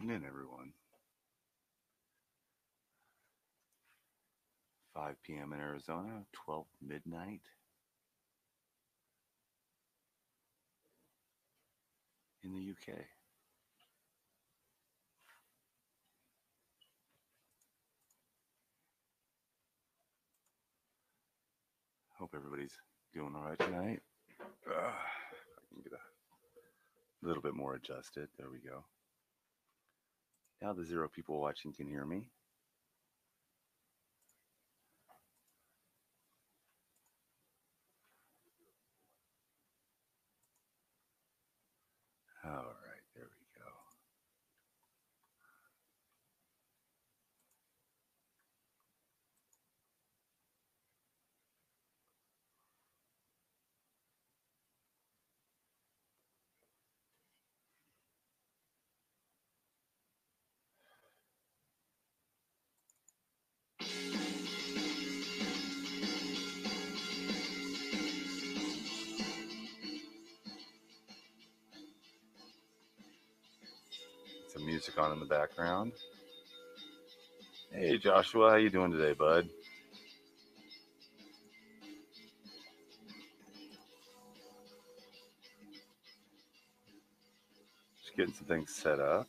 evening, everyone. 5 p.m. in Arizona, 12 midnight in the UK. Hope everybody's doing all right tonight. I can get a little bit more adjusted. There we go. Now the zero people watching can hear me. Music on in the background. Hey Joshua, how you doing today, bud? Just getting some things set up.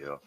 Deal,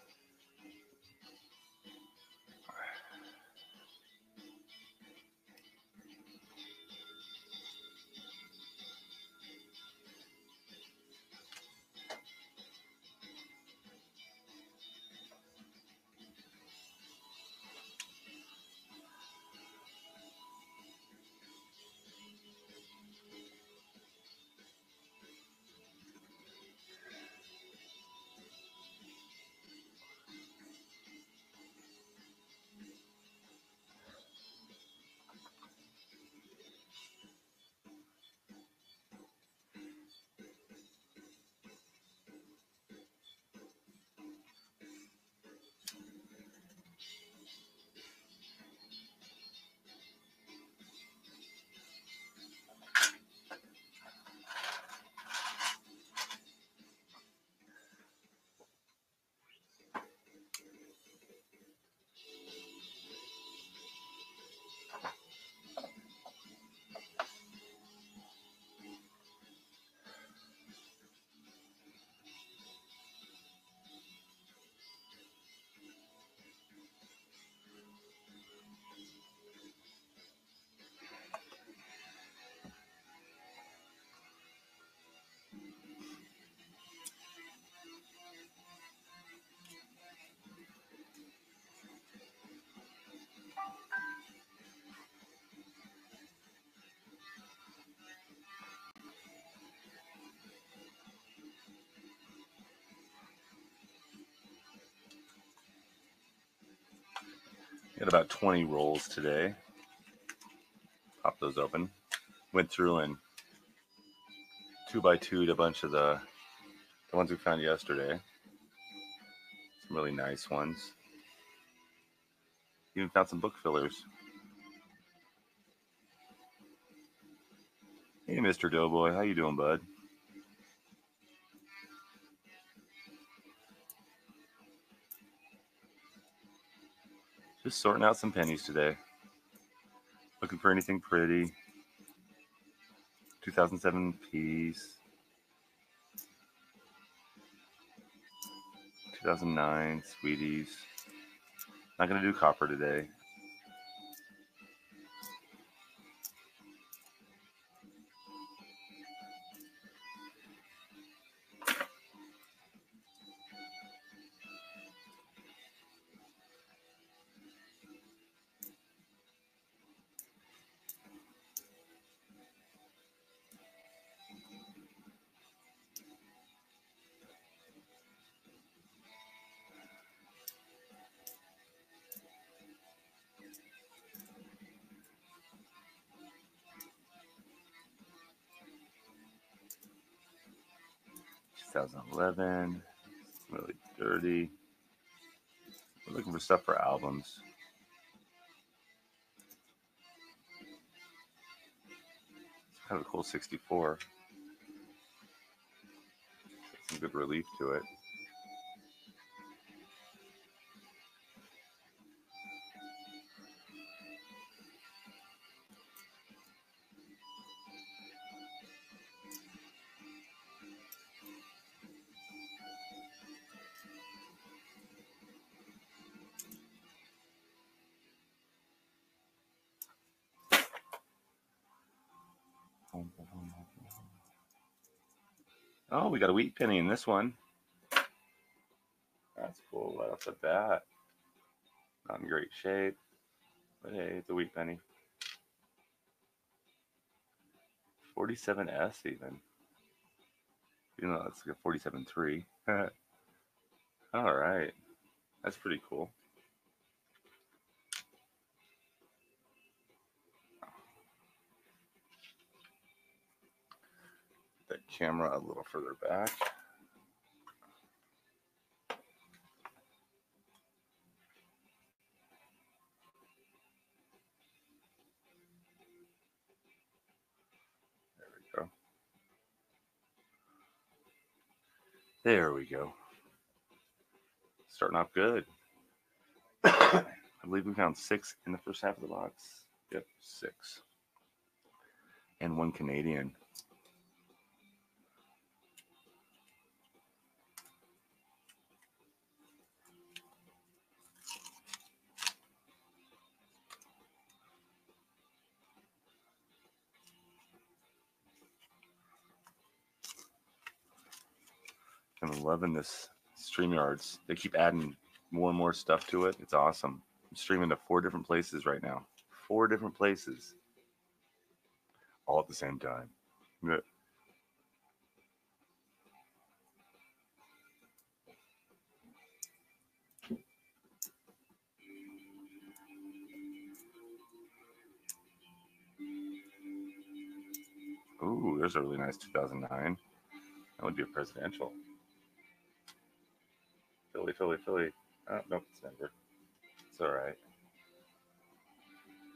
Got about 20 rolls today. Pop those open. Went through and two by two a bunch of the the ones we found yesterday. Some really nice ones. Even found some book fillers. Hey, Mr. Doughboy, how you doing, bud? Just sorting out some pennies today. Looking for anything pretty. 2007 piece. 2009 sweeties. Not gonna do copper today. Albums. It's kind of a cool 64. Some good relief to it. Got a wheat penny in this one. That's cool right off the bat. Not in great shape, but hey, it's a wheat penny. 47S even. You know, that's like a 47.3. All right. That's pretty cool. That camera a little further back. There we go. There we go. Starting off good. I believe we found six in the first half of the box. Yep, six. And one Canadian. I'm loving this StreamYards. They keep adding more and more stuff to it. It's awesome. I'm streaming to four different places right now. Four different places. All at the same time. Yeah. Ooh, there's a really nice 2009. That would be a presidential. Philly, Philly, Philly. Oh, nope, it's Denver. It's all right.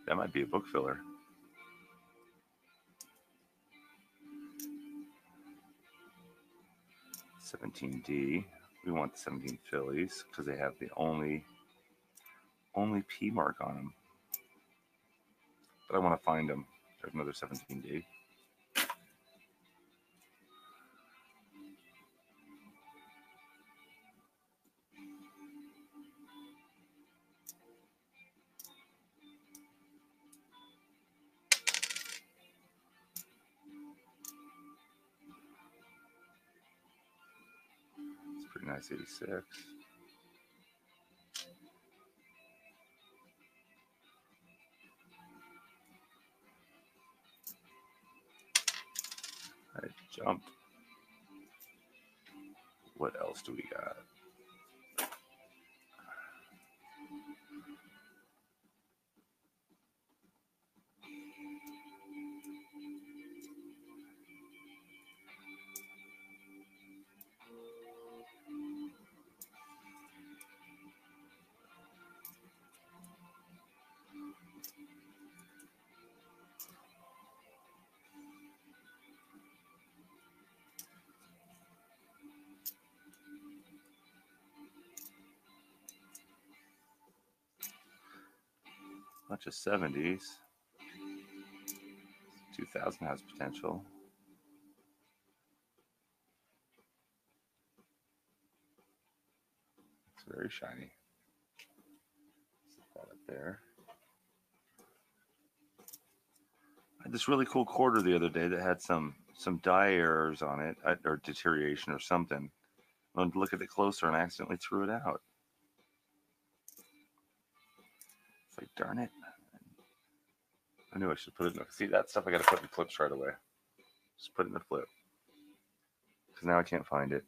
That might be a book filler. Seventeen D. We want the seventeen Phillies because they have the only only P mark on them. But I want to find them. There's another seventeen D. Nice 86. I jumped. What else do we got? Bunch of 70s. 2000 has potential. It's very shiny. Set that up there. I had this really cool quarter the other day that had some some die errors on it uh, or deterioration or something. I wanted to look at it closer and I accidentally threw it out. It's like, darn it. I knew I should put it in. The, see that stuff I got to put in flips right away. Just put it in the flip because now I can't find it.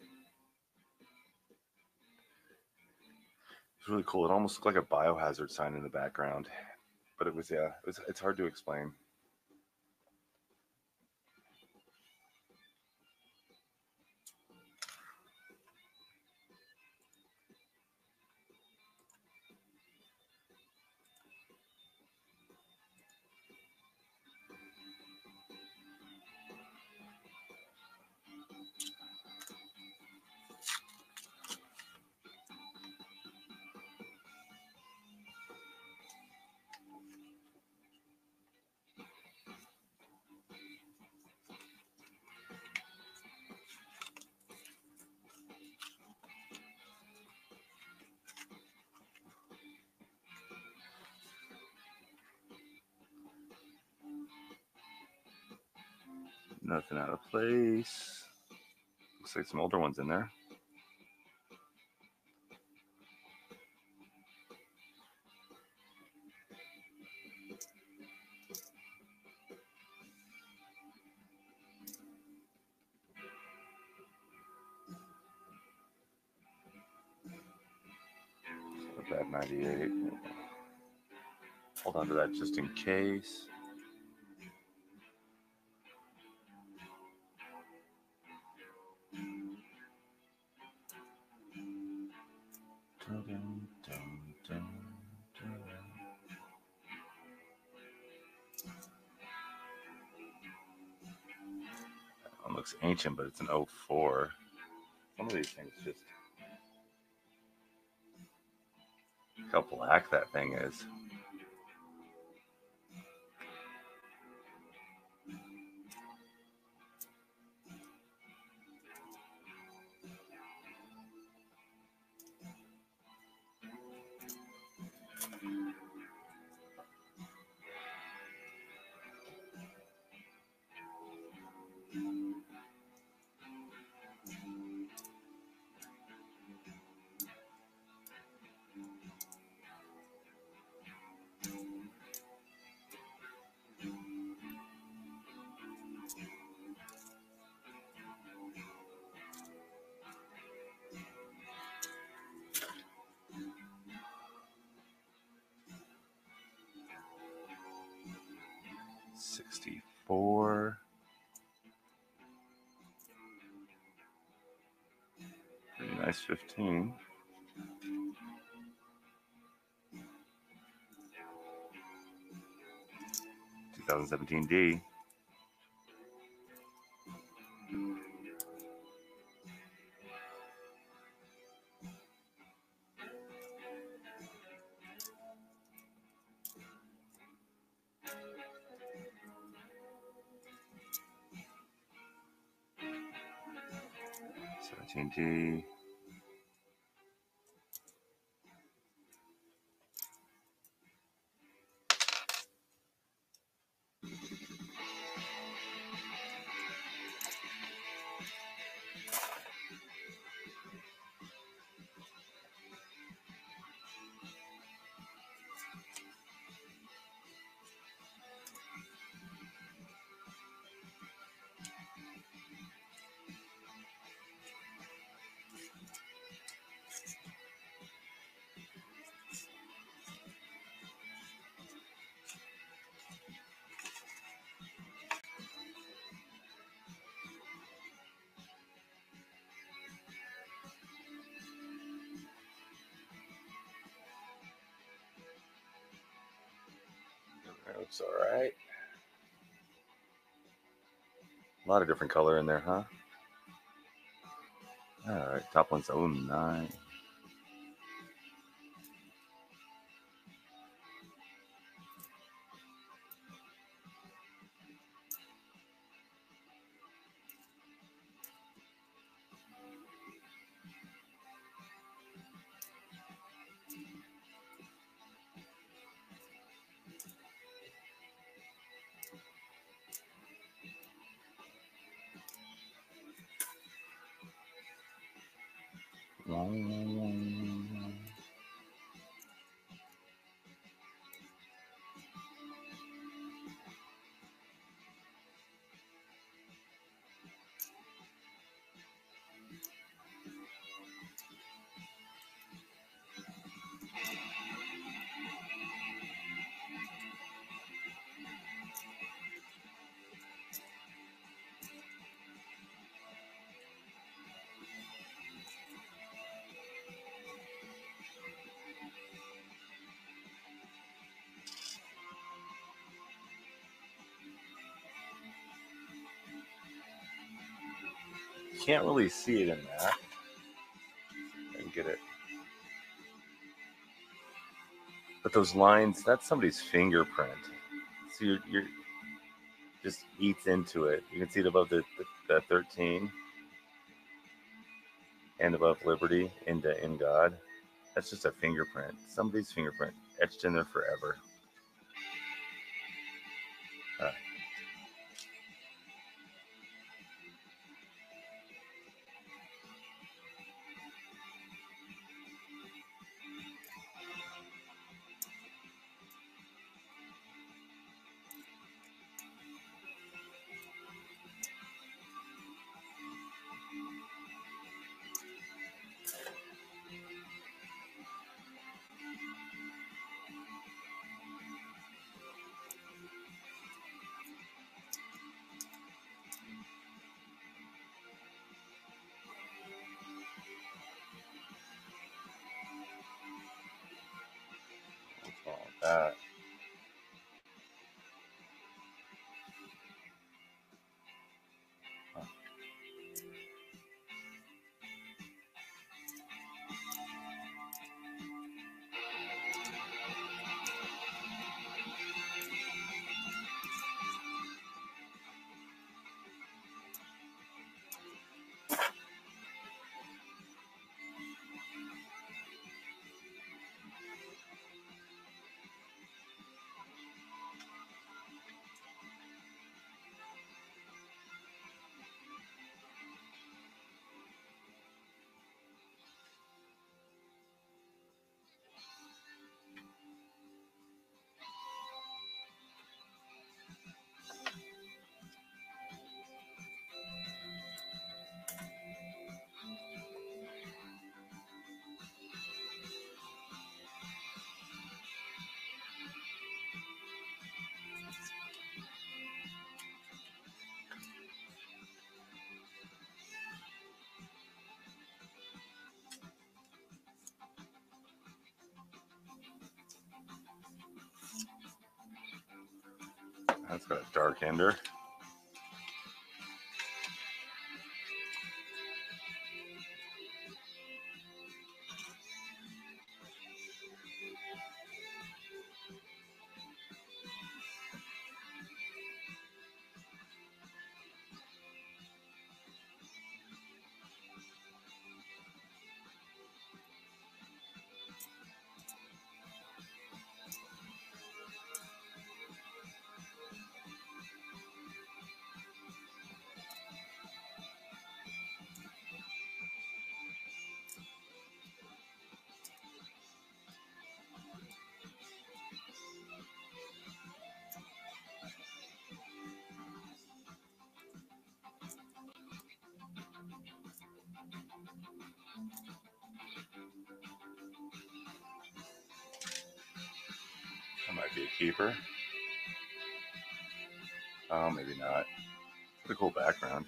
It's really cool. It almost looked like a biohazard sign in the background, but it was yeah. It was, it's hard to explain. Place. Looks like some older ones in there. Bad 98. Hold on to that just in case. Ancient, but it's an 04. Some of these things just. How black that thing is. S15. Two thousand seventeen D. looks all right. A lot of different color in there, huh? All right, top one's 09. Can't really see it in that. And get it. But those lines, that's somebody's fingerprint. So you're, you're just eats into it. You can see it above the, the, the 13 and above liberty into in God. That's just a fingerprint. Somebody's fingerprint etched in there forever. That. That's got a dark ender. Might be a keeper. Oh, maybe not. A cool background.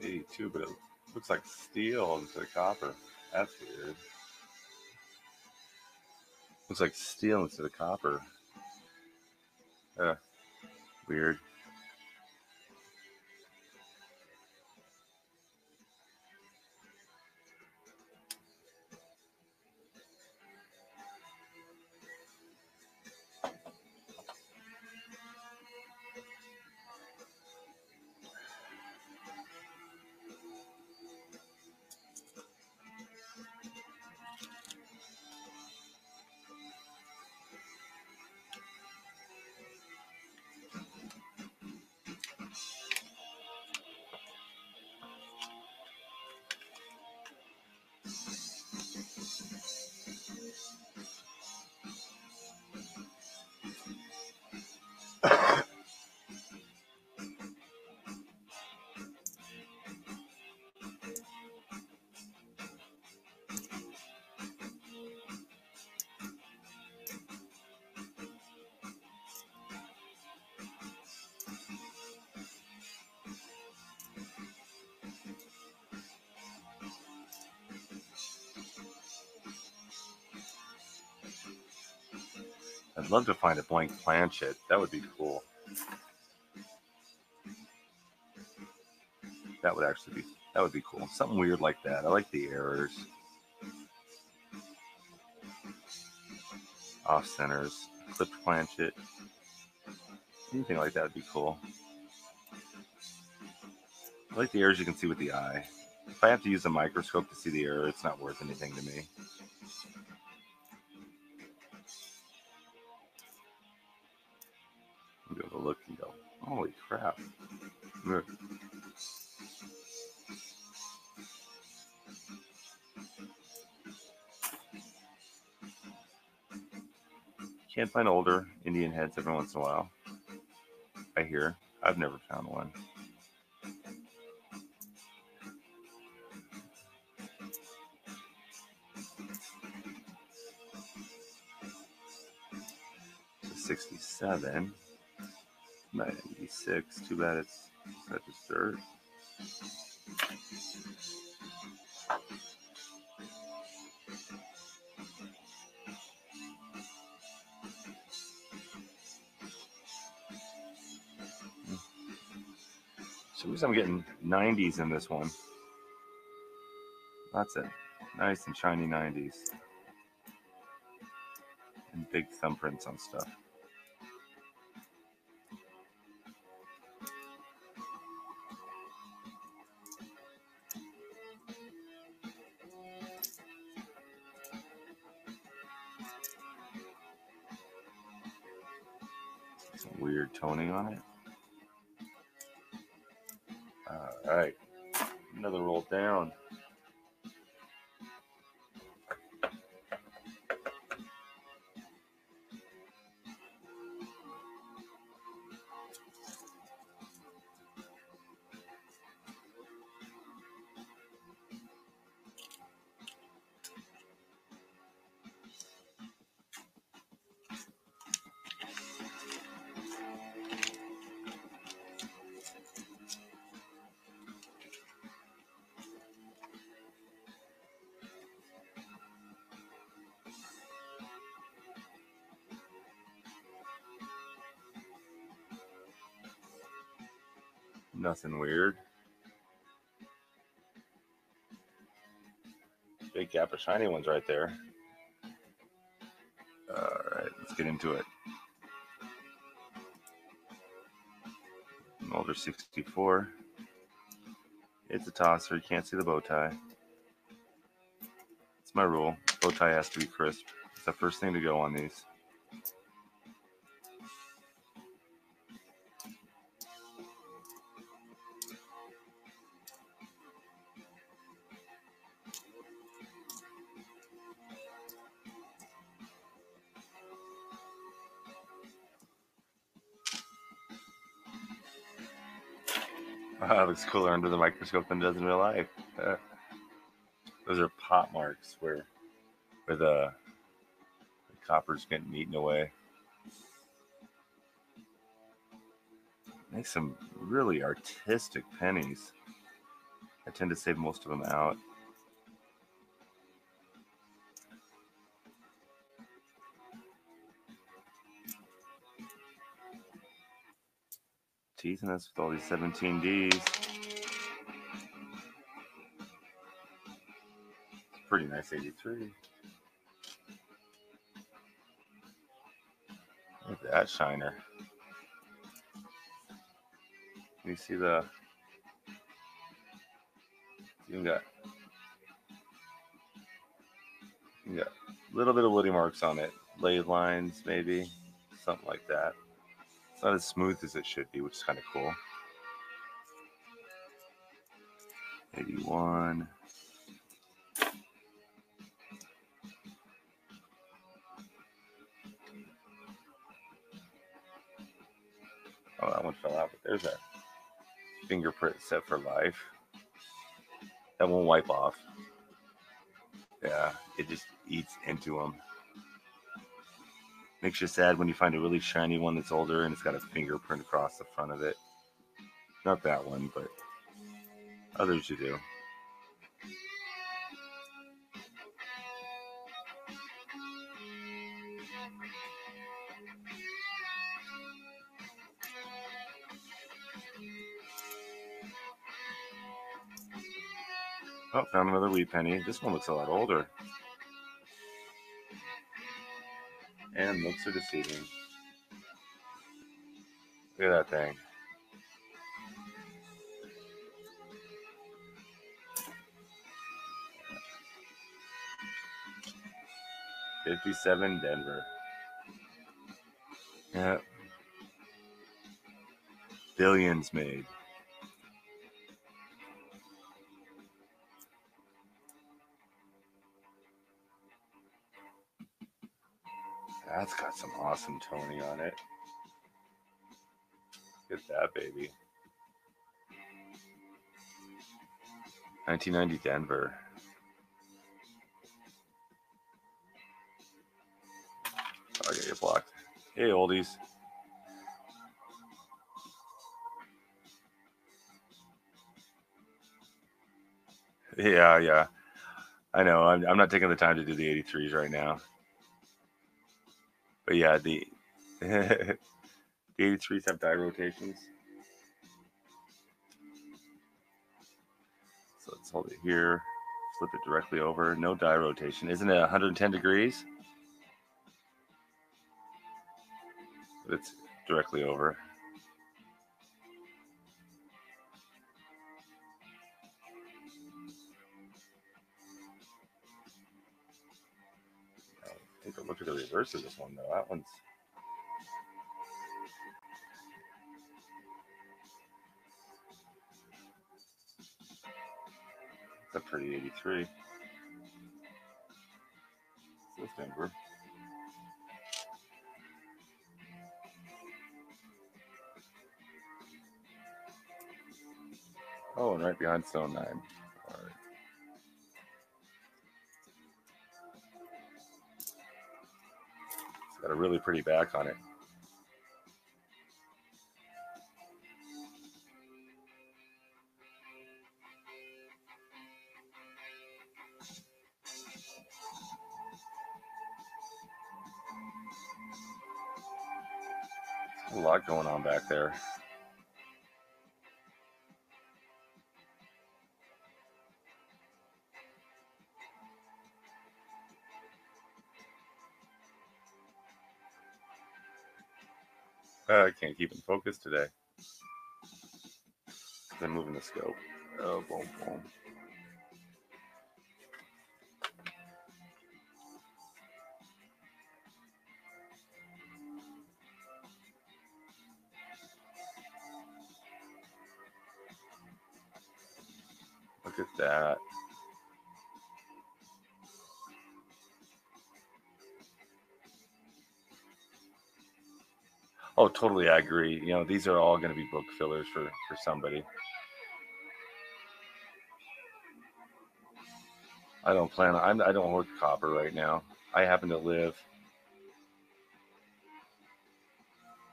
Eighty-two, but it looks like steel instead of copper. That's weird. Looks like steel instead of copper. Uh, weird. I'd love to find a blank planchet. That would be cool. That would actually be that would be cool. Something weird like that. I like the errors. Off centers, clipped planchet. Anything like that would be cool. I like the errors you can see with the eye. If I have to use a microscope to see the error, it's not worth anything to me. Crap. Can't find older Indian heads every once in a while. I hear. I've never found one. Sixty-seven. 96. Too bad it's such a registered. So I'm getting 90s in this one. That's it. Nice and shiny 90s. And big thumbprints on stuff. Nothing weird. Big gap of shiny ones right there. All right, let's get into it. Older 64. It's a tosser. You can't see the bow tie. It's my rule. Bow tie has to be crisp. It's the first thing to go on these. Looks cooler under the microscope than it does in real life. Uh, those are pot marks where where the, the copper's getting eaten away. Make some really artistic pennies. I tend to save most of them out. teasing us with all these 17Ds. Pretty nice 83. Look at that shiner. You see the you got you got a little bit of woody marks on it, laid lines maybe, something like that. It's not as smooth as it should be, which is kind of cool. 81. Oh, there's a fingerprint set for life. That won't wipe off. Yeah, it just eats into them. Makes you sad when you find a really shiny one that's older and it's got a fingerprint across the front of it. Not that one, but others you do. Found another wheat penny. This one looks a lot older. And looks are deceiving. Look at that thing. Fifty-seven Denver. Yep. Billions made. That's got some awesome Tony on it. Look at that baby. 1990 Denver. I gotta get blocked. Hey, oldies. Yeah, yeah. I know. I'm, I'm not taking the time to do the 83s right now. But yeah, the the 83s have die rotations. So let's hold it here, flip it directly over. No die rotation. Isn't it 110 degrees? But it's directly over. The reverse of this one though. That one's It's a pretty 83. This Denver. Oh, and right behind Stone 9. Really pretty back on it. Can't keep in focus today. I'm moving the scope. Oh, boom, boom. Totally. I agree. You know, these are all going to be book fillers for for somebody. I don't plan. I'm, I don't hold copper right now. I happen to live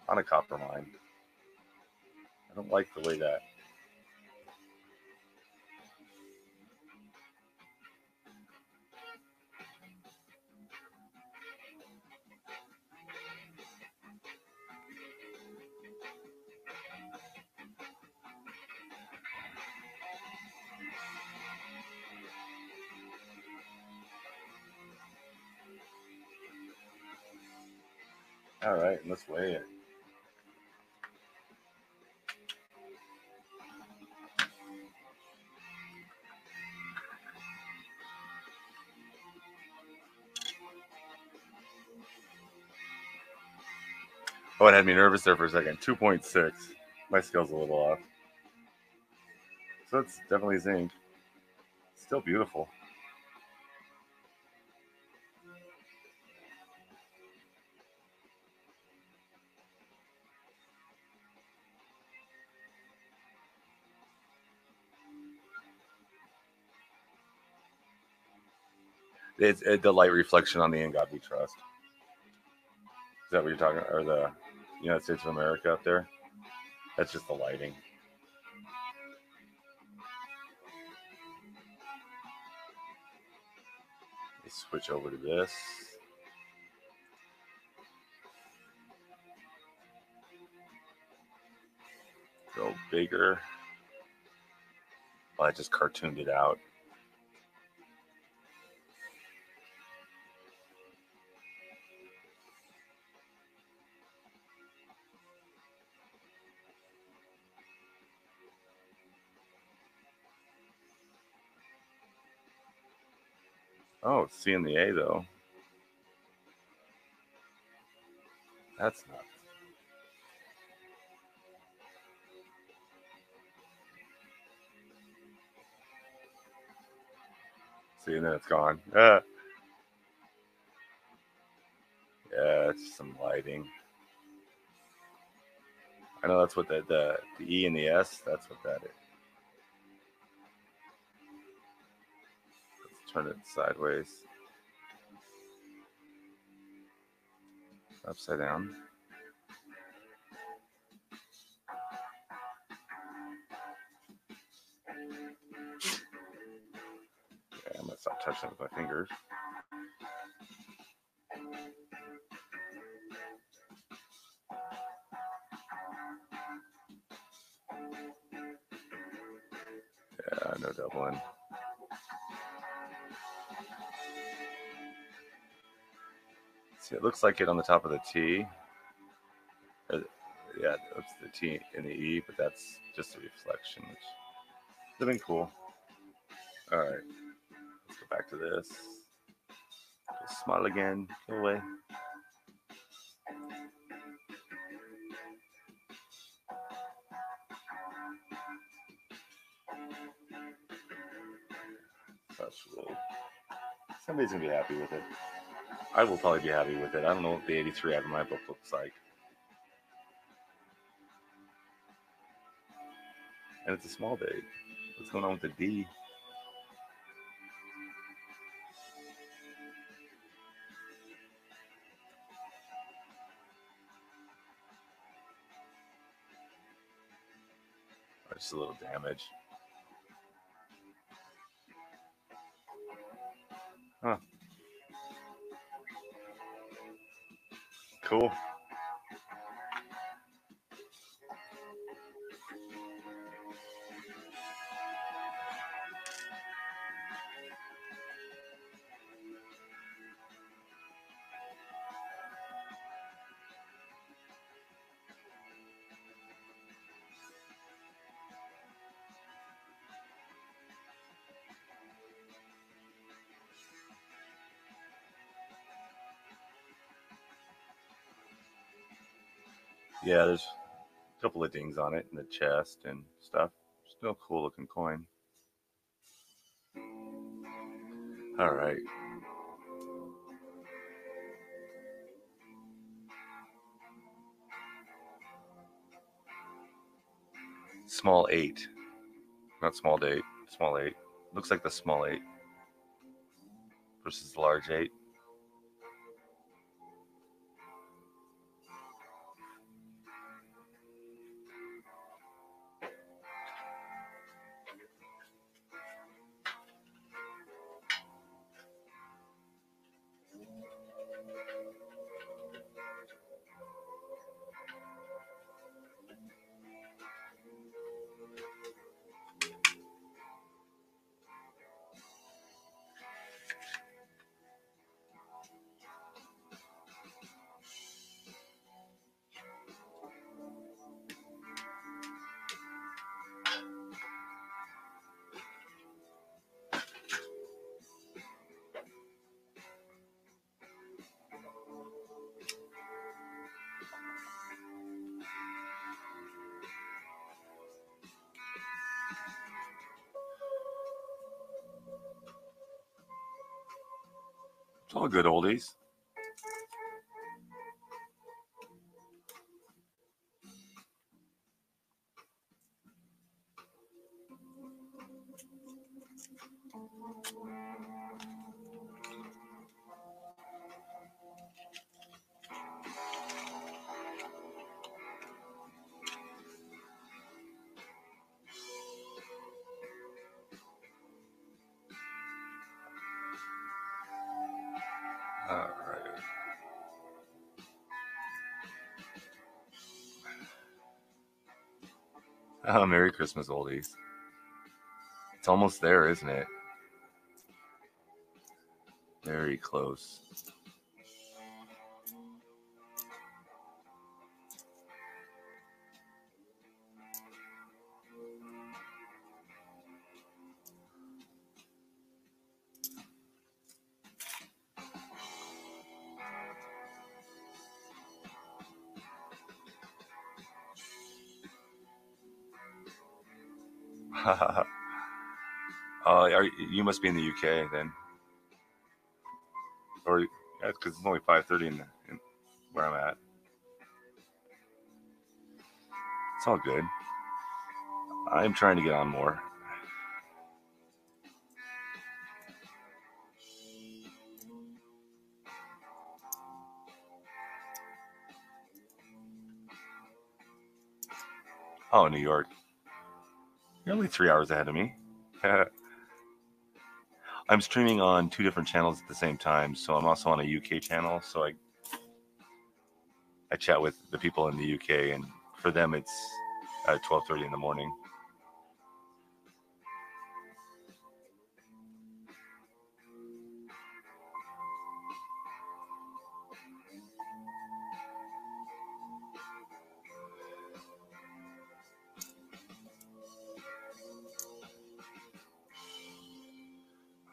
on a copper mine. I don't like the way that. Oh, it had me nervous there for a second. 2.6. My scale's a little off. So it's definitely zinc. Still beautiful. It's it, the light reflection on the In God We Trust. Is that what you're talking Or the United States of America up there? That's just the lighting. Let's switch over to this. Go bigger. Well, I just cartooned it out. It's C and the A though. That's nuts. See, and then it's gone. Ah. Yeah, it's some lighting. I know that's what the, the the E and the S. That's what that is. Turn it sideways. Upside down. Yeah, I'm gonna stop touching it with my fingers. Yeah, no doubling. See, it looks like it on the top of the T. Uh, yeah, it's the T and the E, but that's just a reflection, which would have been cool. All right, let's go back to this. Just smile again. Go away. Such little. Somebody's gonna be happy with it. I will probably be happy with it. I don't know what the 83 out of my book looks like. And it's a small date. What's going on with the D? Just a little damage. Cool. Yeah, there's a couple of dings on it in the chest and stuff. Still cool looking coin. All right. Small eight. Not small eight. Small eight. Looks like the small eight versus the large eight. Good oldies. Oh, Merry Christmas, oldies. It's almost there, isn't it? Very close. Must be in the UK then, or yeah, because it's only five thirty in, in where I'm at. It's all good. I'm trying to get on more. Oh, New York. You're only three hours ahead of me. I'm streaming on two different channels at the same time, so I'm also on a UK channel. So I I chat with the people in the UK, and for them it's at 12:30 in the morning.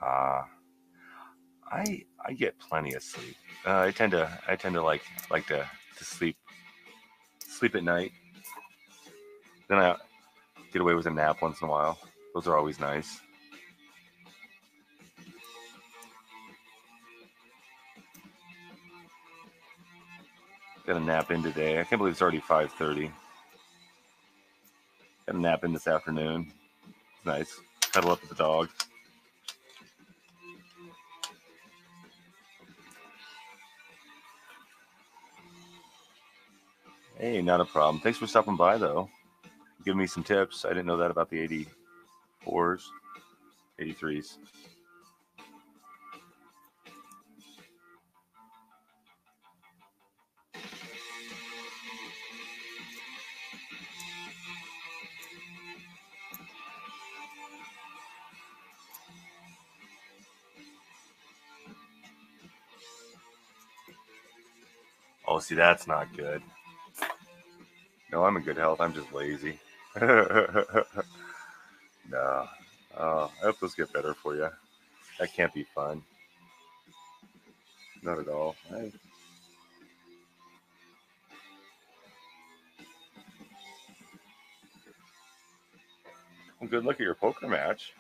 Uh, I I get plenty of sleep. Uh, I tend to I tend to like like to to sleep sleep at night. Then I get away with a nap once in a while. Those are always nice. Got a nap in today. I can't believe it's already 5:30. Got a nap in this afternoon. Nice. Cuddle up with the dog. Hey, not a problem. Thanks for stopping by, though. Giving me some tips. I didn't know that about the 84s, 83s. Oh, see, that's not good. No, I'm in good health. I'm just lazy. no. Oh, I hope those get better for you. That can't be fun. Not at all. I... Well, good look at your poker match.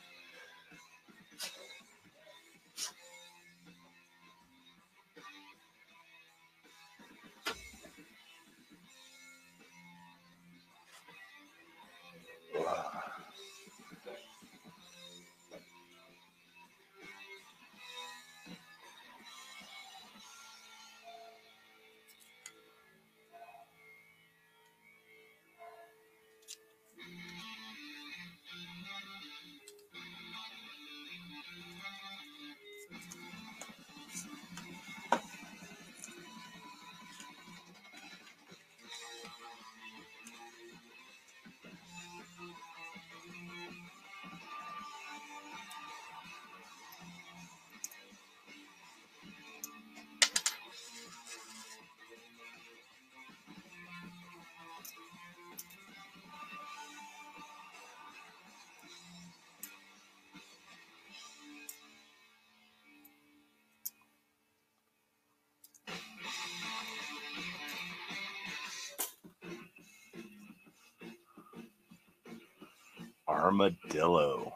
Armadillo.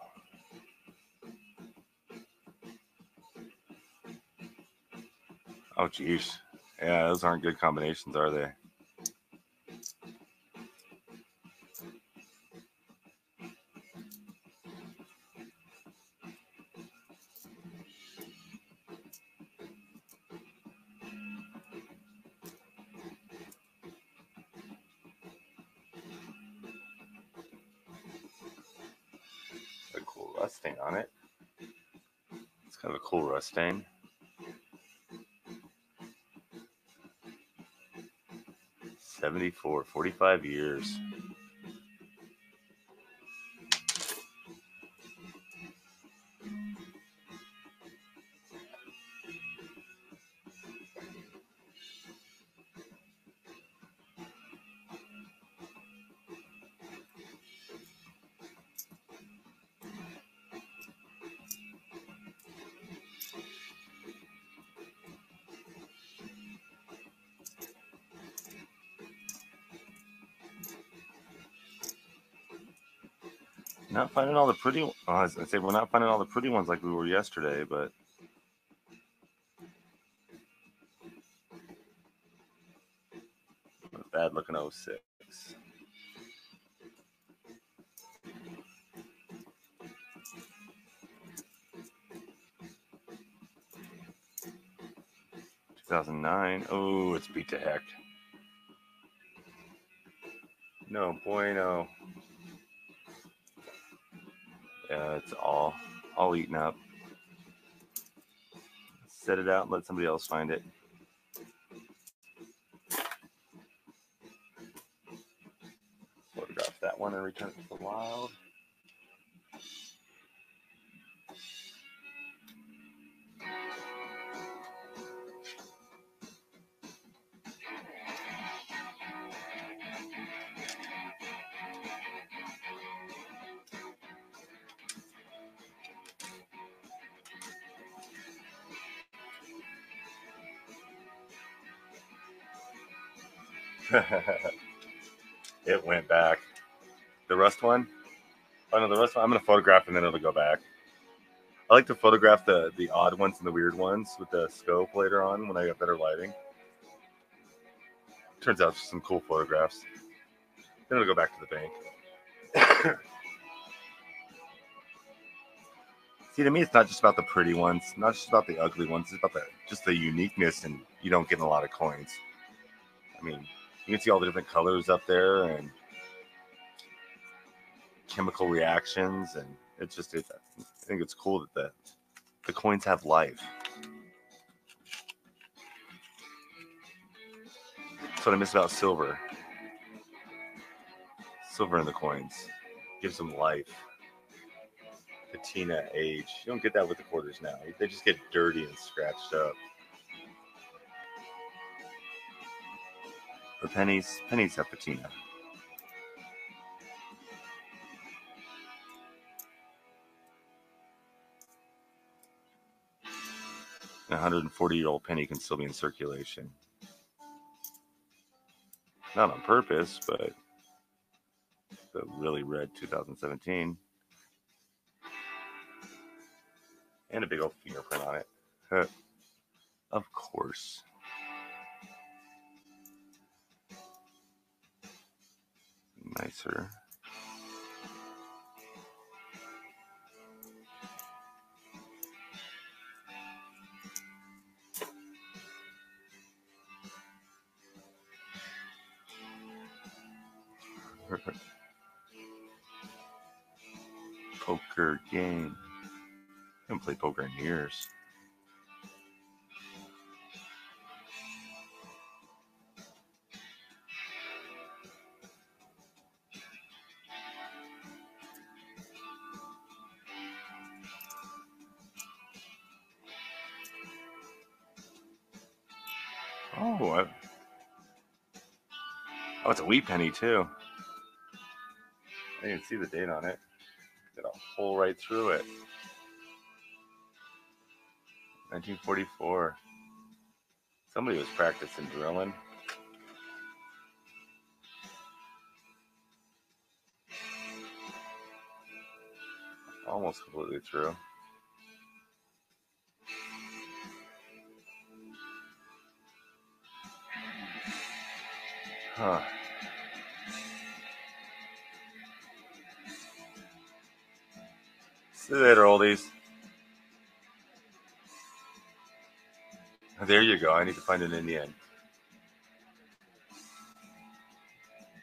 Oh, geez. Yeah, those aren't good combinations, are they? Rust stain on it. It's kind of a cool rust stain. Seventy-four, forty-five years. Not finding all the pretty. Oh, I say we're not finding all the pretty ones like we were yesterday, but bad looking 06. Two thousand nine. Oh, it's beat to heck. No bueno. It's all all eaten up. Set it out and let somebody else find it. Photograph that one and return it to the wild. The one? Oh no, the one. I'm gonna photograph and then it'll go back. I like to photograph the the odd ones and the weird ones with the scope later on when I get better lighting. Turns out some cool photographs. Then it'll go back to the bank. See, to me, it's not just about the pretty ones, not just about the ugly ones. It's about the just the uniqueness, and you don't get a lot of coins. I mean, you can see all the different colors up there and chemical reactions, and it's just it, I think it's cool that the the coins have life. That's what I miss about silver. Silver in the coins gives them life. Patina age. You don't get that with the quarters now. They just get dirty and scratched up. The pennies, pennies have patina. A 140 year old penny can still be in circulation. Not on purpose, but the really red 2017. And a big old fingerprint on it. of course. nicer. Game. I haven't played poker in years. Oh, I, oh, it's a wee penny too. I didn't see the date on it. Hole right through it. 1944. Somebody was practicing drilling. Almost completely through. Huh. See you later, oldies. There you go. I need to find an Indian.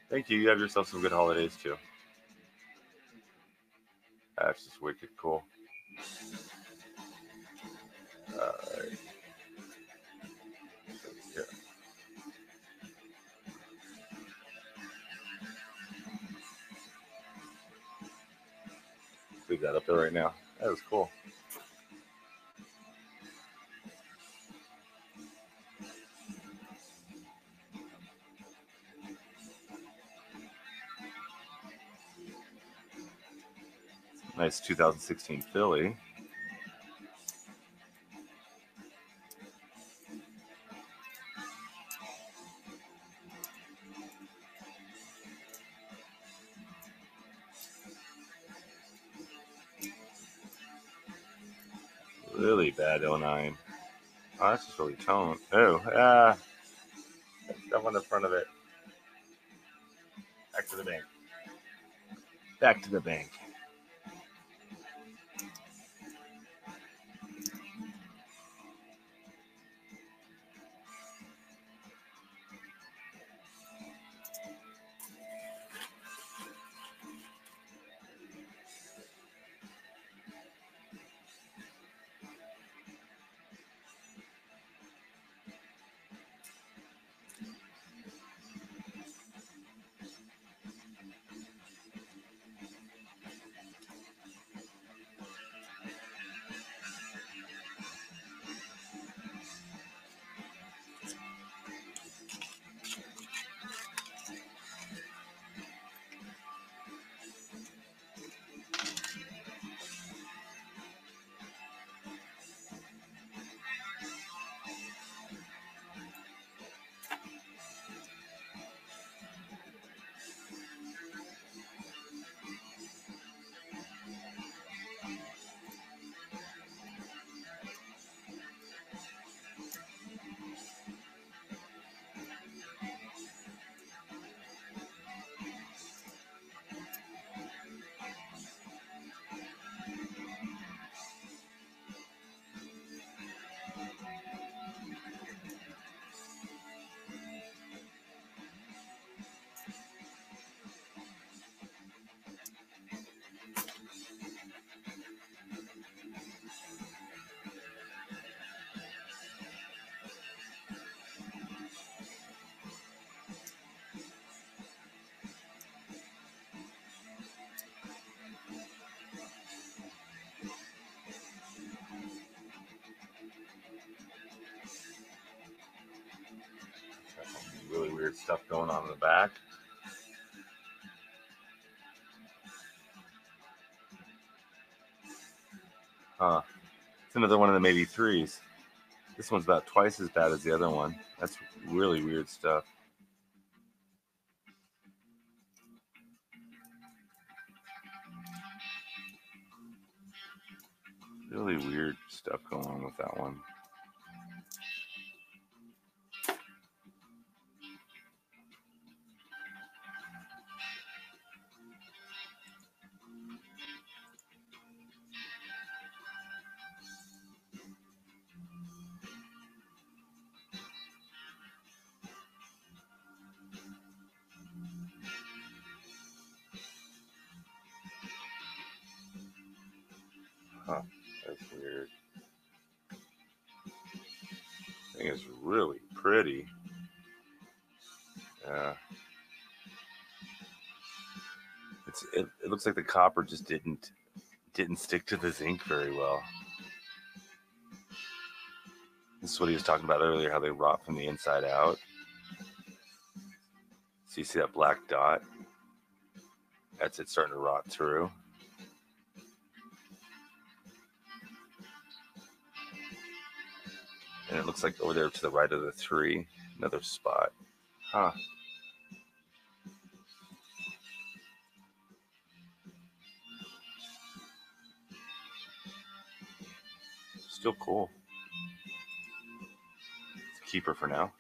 Thank you. You have yourself some good holidays too. That's just wicked cool. All right. That up there right now. That was cool. Nice 2016 Philly. Toned. Oh, ah. Stuff on the front of it. Back to the bank. Back to the bank. Weird stuff going on in the back. Huh. It's another one of the maybe threes. This one's about twice as bad as the other one. That's really weird stuff. Looks like the copper just didn't didn't stick to the zinc very well. This is what he was talking about earlier, how they rot from the inside out. So you see that black dot? That's it starting to rot through. And it looks like over there to the right of the three, another spot. Huh. Still cool. Keeper for now.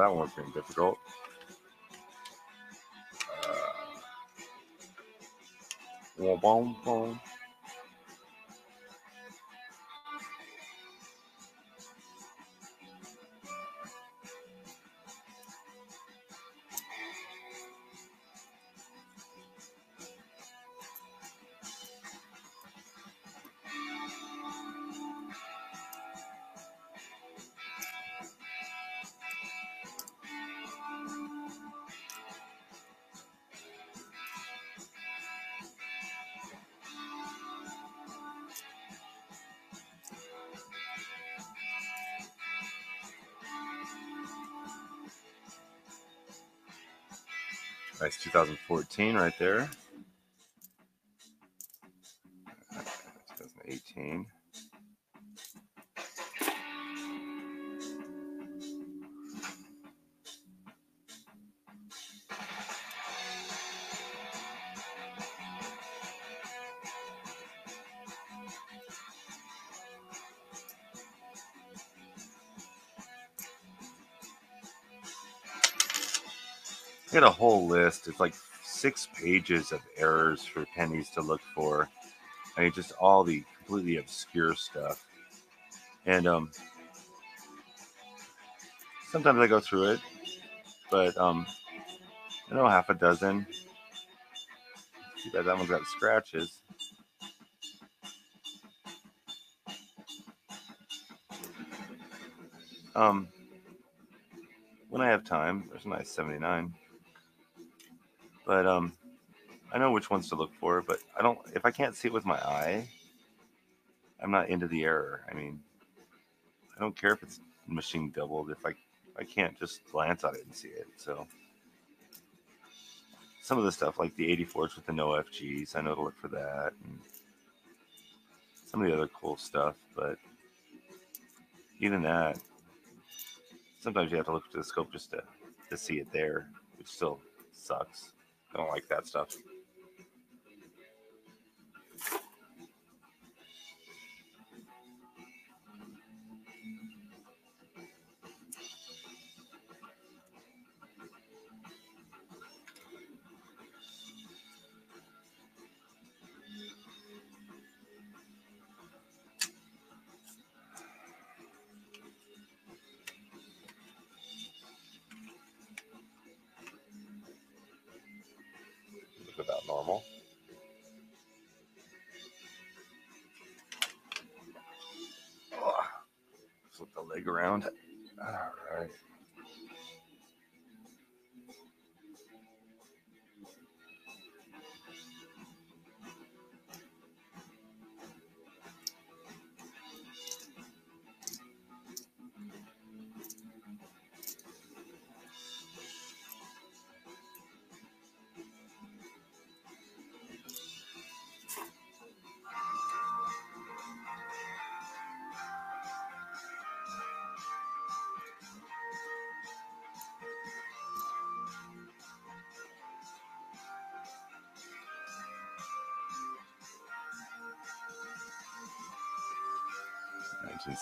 That one was being difficult. Uh, boom, boom. 2014 right there. I got a whole list. It's like six pages of errors for pennies to look for. I mean, just all the completely obscure stuff. And um, sometimes I go through it, but um, I know half a dozen. Too bad that one's got scratches. Um, when I have time, there's a nice 79. But um, I know which ones to look for, but I don't. If I can't see it with my eye, I'm not into the error. I mean, I don't care if it's machine doubled if I I can't just glance at it and see it. So some of the stuff like the 84s with the no FGs, I know to look for that, and some of the other cool stuff. But even that, sometimes you have to look to the scope just to to see it there, which still sucks. I don't like that stuff. Leg around. All right.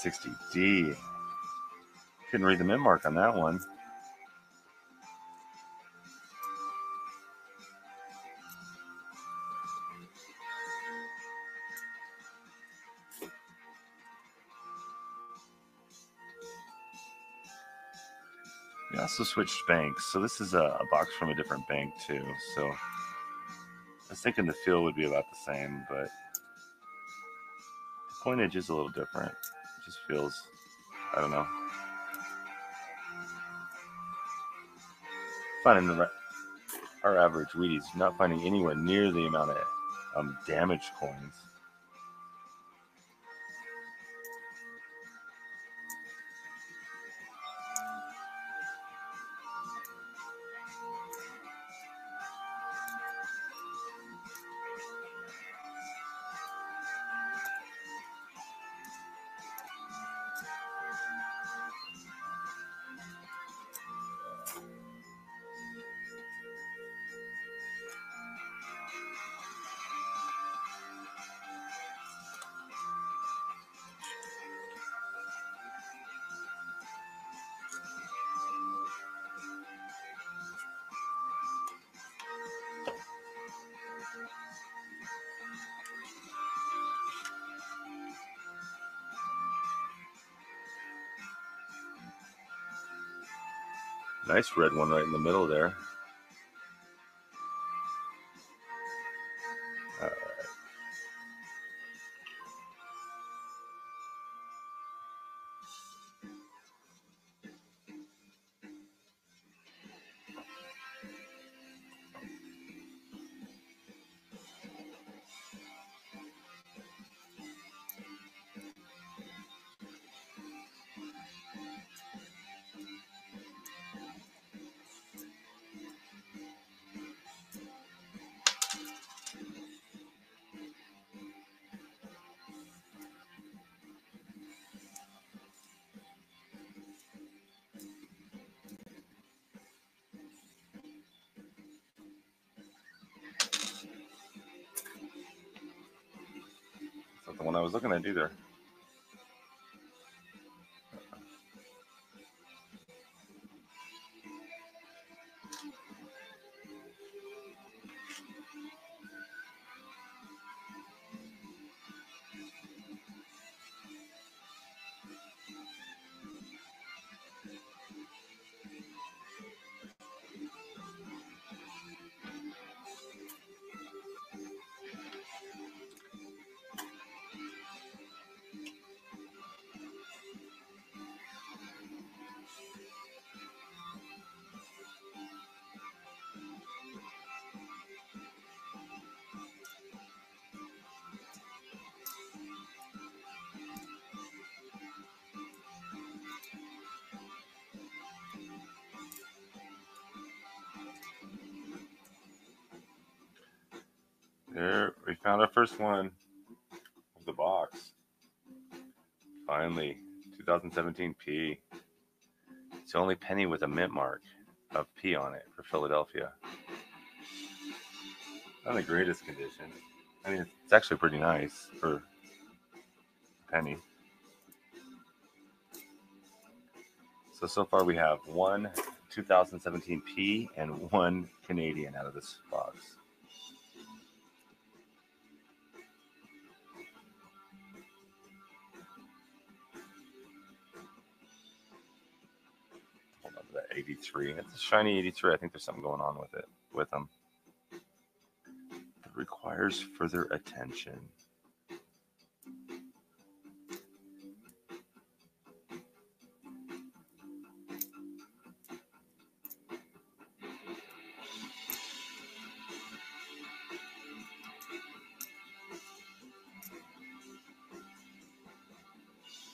Sixty D. Couldn't read the mint mark on that one. We also switched banks. So this is a, a box from a different bank too. So I was thinking the feel would be about the same, but the coinage is a little different. Just feels, I don't know. Finding the our average Wheaties, not finding anywhere near the amount of um, damaged coins. Nice red one right in the middle there. Was looking at either. There, we found our first one of the box. Finally, 2017 P. It's the only penny with a mint mark of P on it for Philadelphia. Not the greatest condition. I mean, it's actually pretty nice for a penny. So, so far we have one 2017 P and one Canadian out of this 83. It's a shiny 83. I think there's something going on with it, with them. It requires further attention.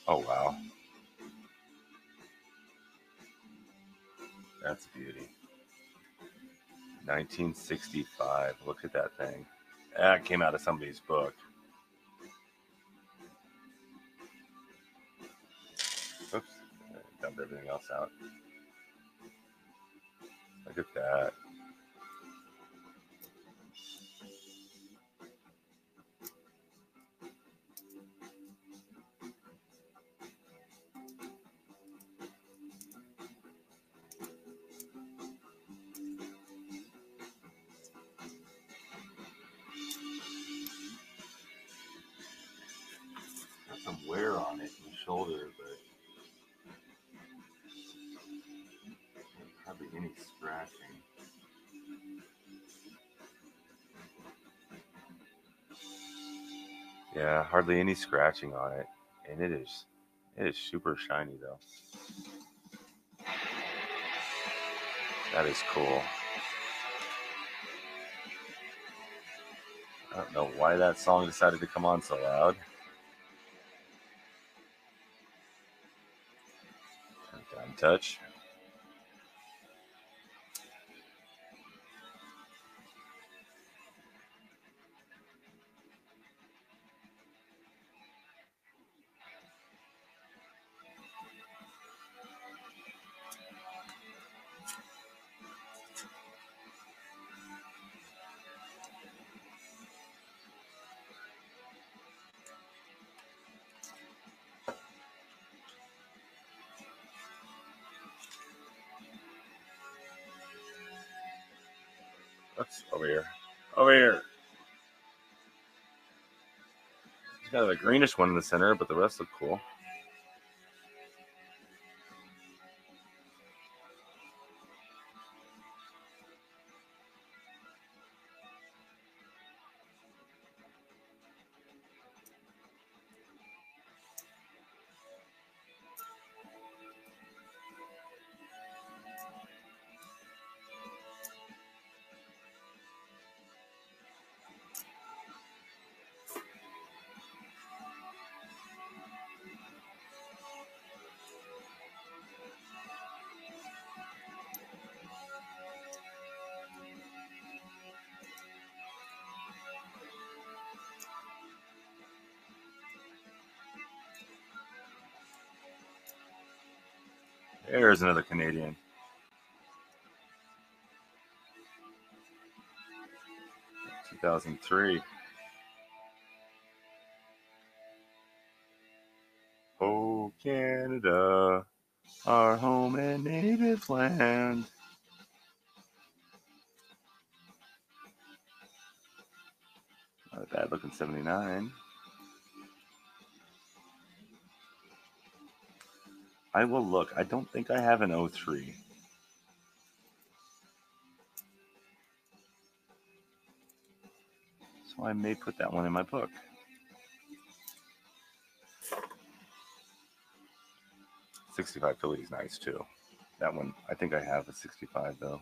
Oh, wow. That's a beauty. 1965. Look at that thing. That came out of somebody's book. Oops. Dumped everything else out. Hardly any scratching on it, and it is it is super shiny though. That is cool. I don't know why that song decided to come on so loud. Touch. It's got a greenish one in the center, but the rest look cool. There's another Canadian. Two thousand three. Oh, Canada, our home and native land. Not a bad looking 79. I will look. I don't think I have an 03. So I may put that one in my book. Sixty-five Philly is nice too. That one, I think I have a sixty-five though.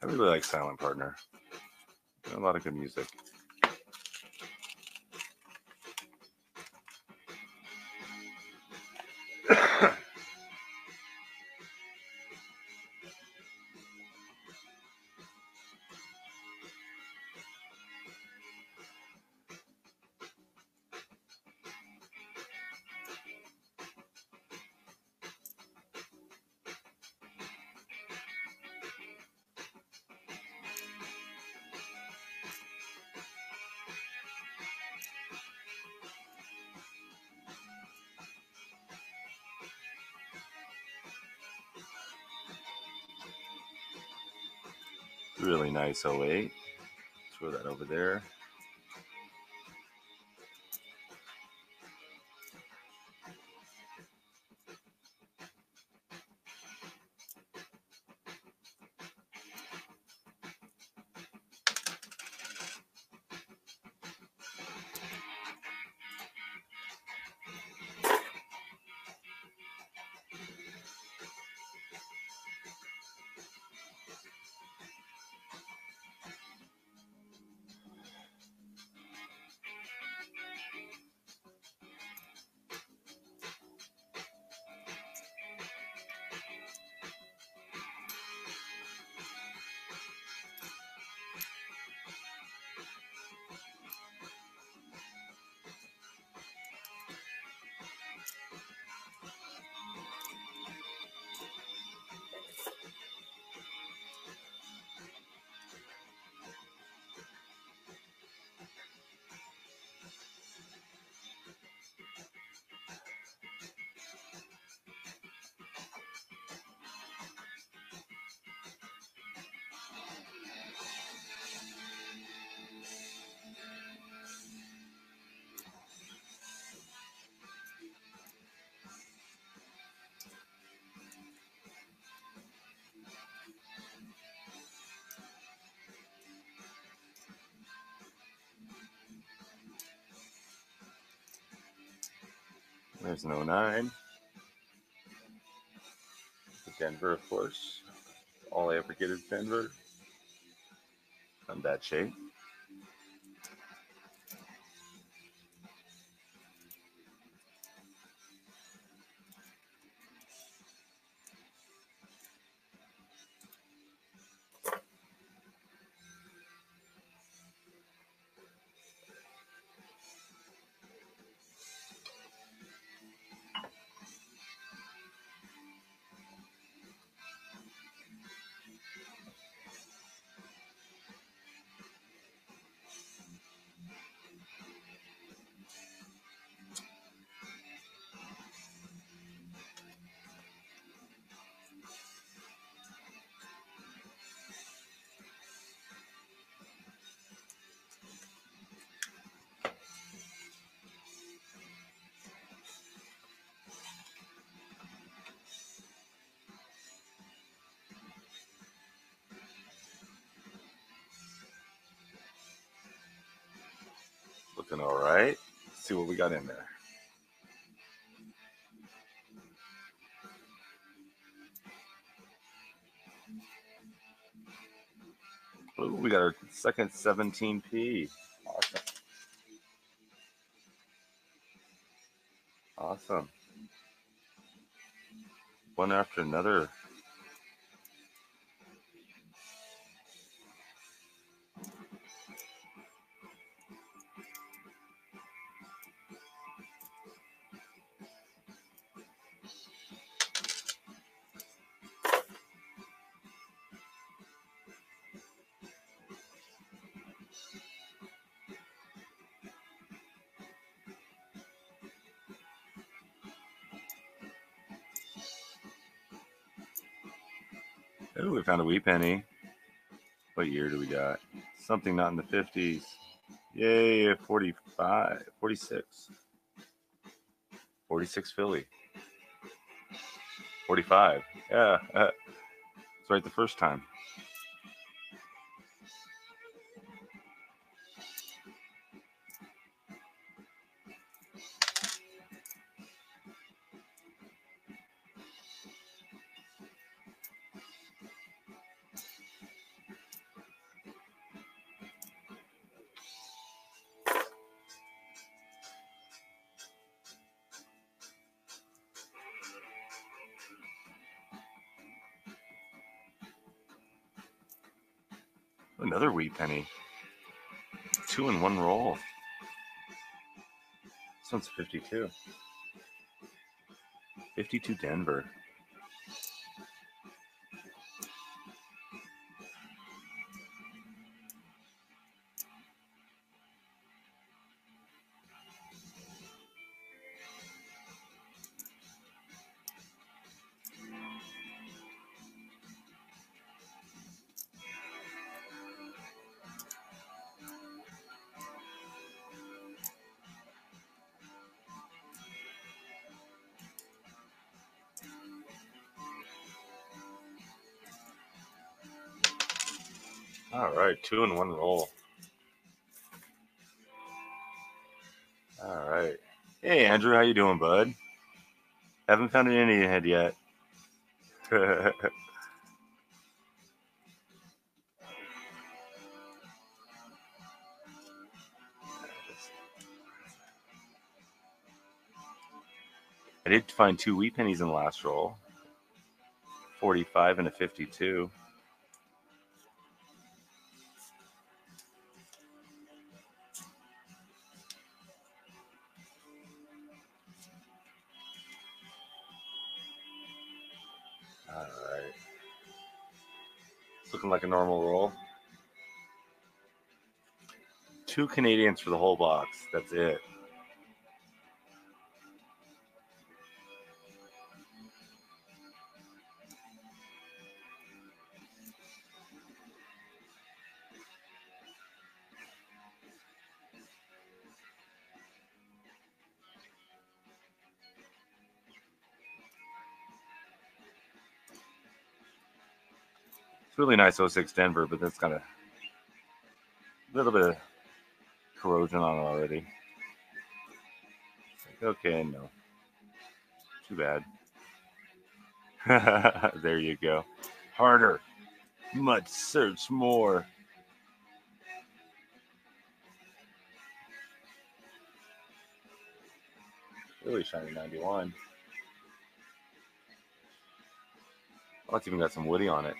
I really like Silent Partner. A lot of good music. Nice 08. Throw that over there. There's an 09. Denver, of course. All I ever get is Denver. In bad shape. Looking all right. Let's see what we got in there. Ooh, we got our second 17p. Awesome. Awesome. One after another. Wee penny. What year do we got? Something not in the 50s. Yay, 45, 46. 46 Philly. 45. Yeah, uh, it's right the first time. Right, two in one roll. All right. Hey Andrew, how you doing, bud? Haven't found an Indian head yet. I did find two wheat pennies in the last roll. 45 and a 52. Normal roll. Two Canadians for the whole box. That's it. Really nice 06 Denver, but that's got a little bit of corrosion on it already. Like, okay, no. Too bad. there you go. Harder. Much search more. Really shiny 91. Oh, it's even got some woody on it.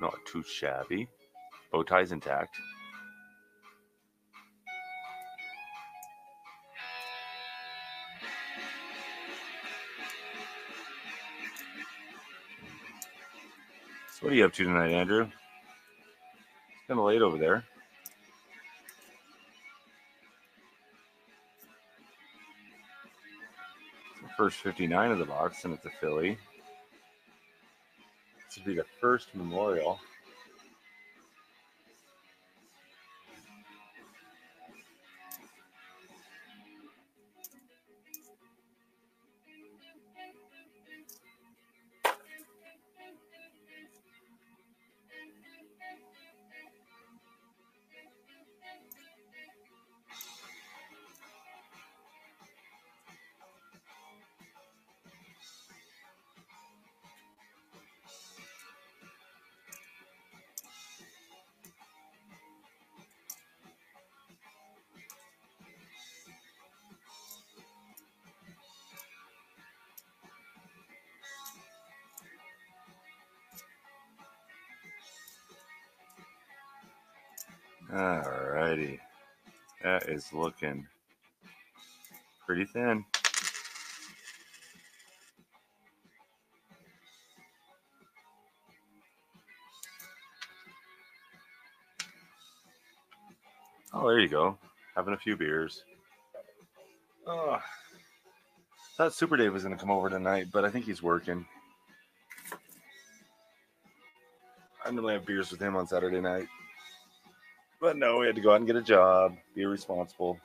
Not too shabby. Bow tie's intact. So what are you up to tonight, Andrew? It's kind of late over there. first 59 of the box, and it's a Philly. This be the first memorial. Is looking pretty thin. Oh, there you go. Having a few beers. Oh, thought Super Dave was going to come over tonight, but I think he's working. I normally have beers with him on Saturday night. But no, we had to go out and get a job, be responsible.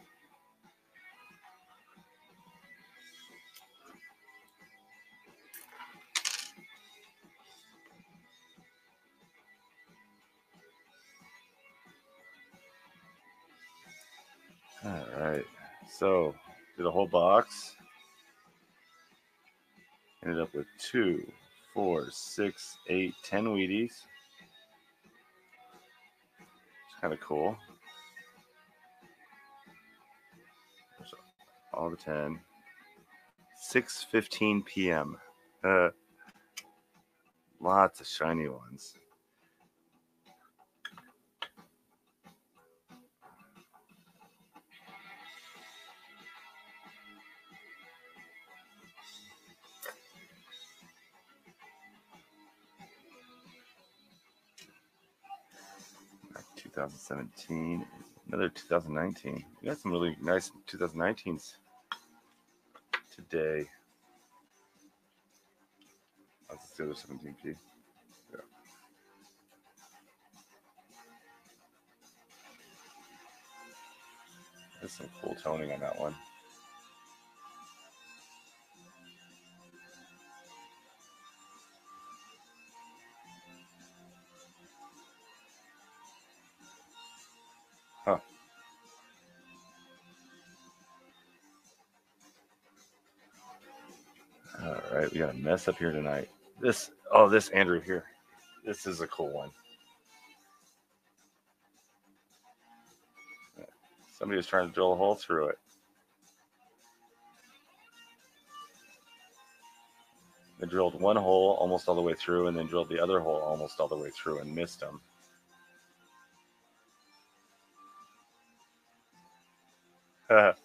All right. So, did a whole box. Ended up with two, four, six, eight, ten Wheaties kind of cool. All the 10. 6.15 p.m. Uh, lots of shiny ones. 2017, another 2019. We got some really nice 2019s today. That's the other 17P. Yeah. There's some cool toning on that one. We got a mess up here tonight. This, oh, this Andrew here. This is a cool one. Somebody was trying to drill a hole through it. They drilled one hole almost all the way through and then drilled the other hole almost all the way through and missed them.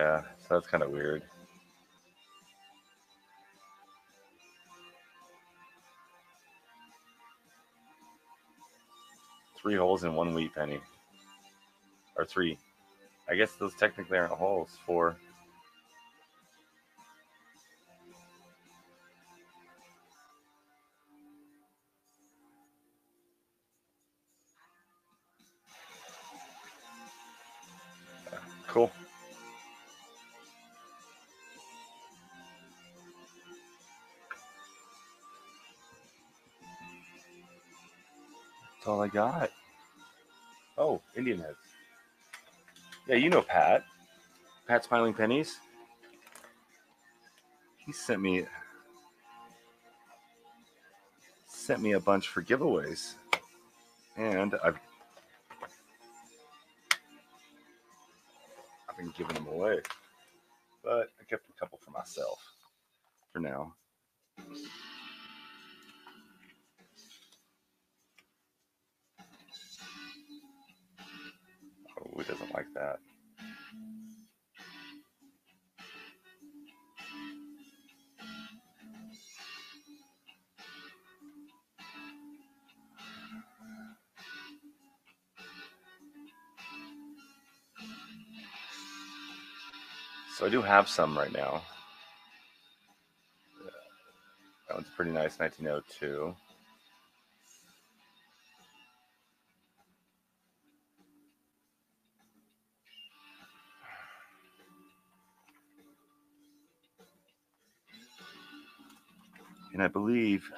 Yeah, so that's kind of weird. Three holes in one wheat penny. Or three. I guess those technically aren't holes. Four. Got. Oh, Indian heads. Yeah, you know Pat. Pat Smiling Pennies. He sent me sent me a bunch for giveaways. And I've I've been giving them away. But I kept a couple for myself for now. Who doesn't like that? So I do have some right now. That one's pretty nice, 1902. And I believe,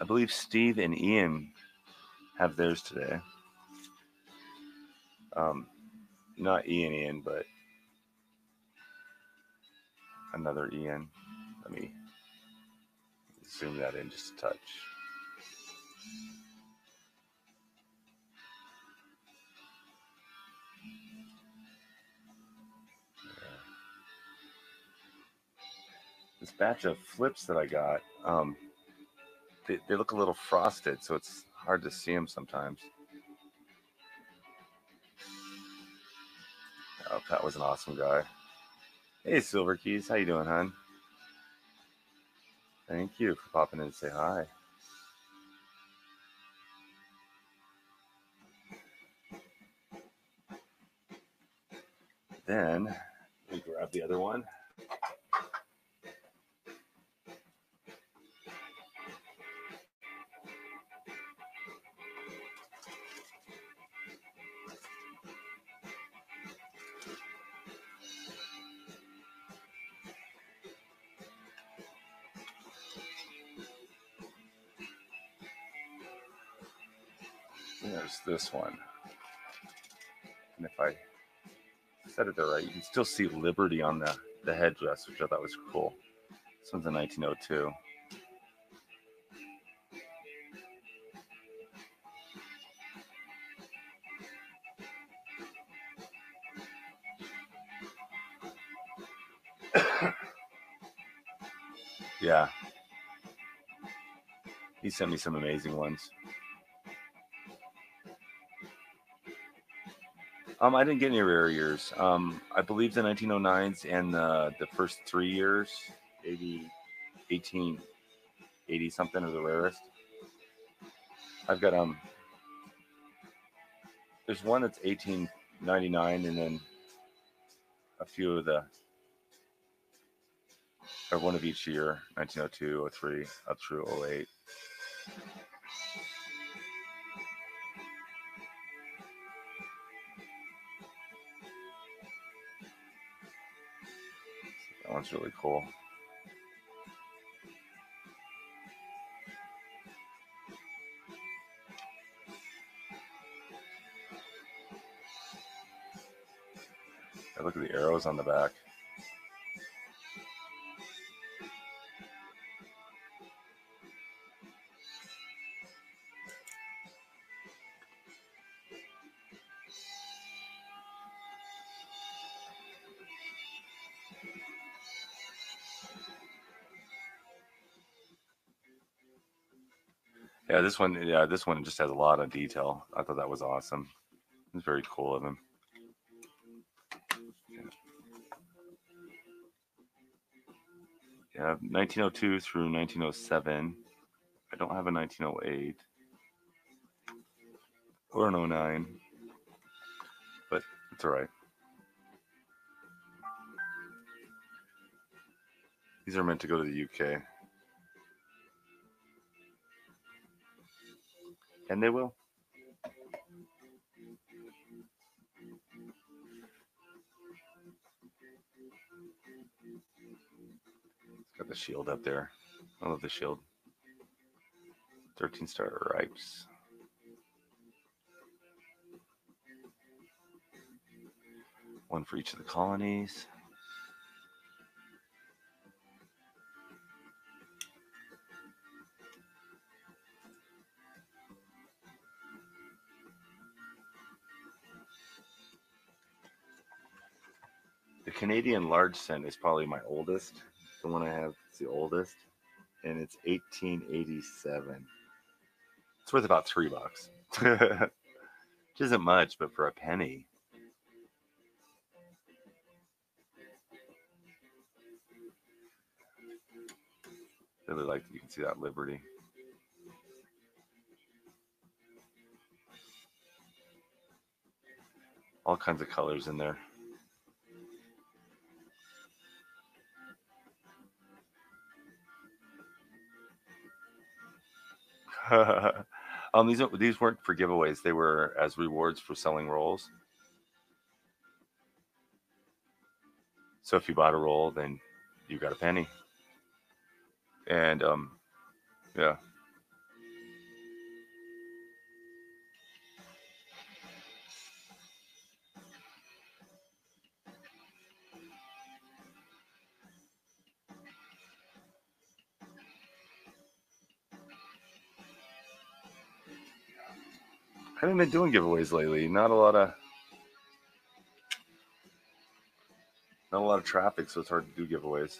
I believe Steve and Ian have theirs today. Um, not Ian Ian, but another Ian. Let me zoom that in just a touch. This batch of flips that I got, um, they, they look a little frosted, so it's hard to see them sometimes. Oh, Pat was an awesome guy. Hey, Silver Keys, how you doing, hon? Thank you for popping in to say hi. Then we grab the other one. There's this one. And if I set it there right, you can still see Liberty on the, the headdress, which I thought was cool. This one's a 1902. yeah. He sent me some amazing ones. Um, I didn't get any rare years. Um, I believe the 1909s and the, the first three years, 80, 18, 80 something are the rarest. I've got um. There's one that's 1899, and then a few of the, or one of each year, 1902, 03, up through 08. That one's really cool. Look at the arrows on the back. Yeah, this one, yeah, this one just has a lot of detail. I thought that was awesome. It's very cool of him. Yeah, 1902 through 1907. I don't have a 1908 or an 09, but it's all right. These are meant to go to the UK. And they will. It's got the shield up there. I love the shield. 13 star ripes. One for each of the colonies. Canadian large cent is probably my oldest. The one I have is the oldest, and it's 1887. It's worth about three bucks. Which isn't much, but for a penny. Really like that you can see that Liberty. All kinds of colors in there. um, these these weren't for giveaways; they were as rewards for selling rolls. So if you bought a roll, then you got a penny. And um, yeah. I haven't been doing giveaways lately. Not a lot of not a lot of traffic, so it's hard to do giveaways.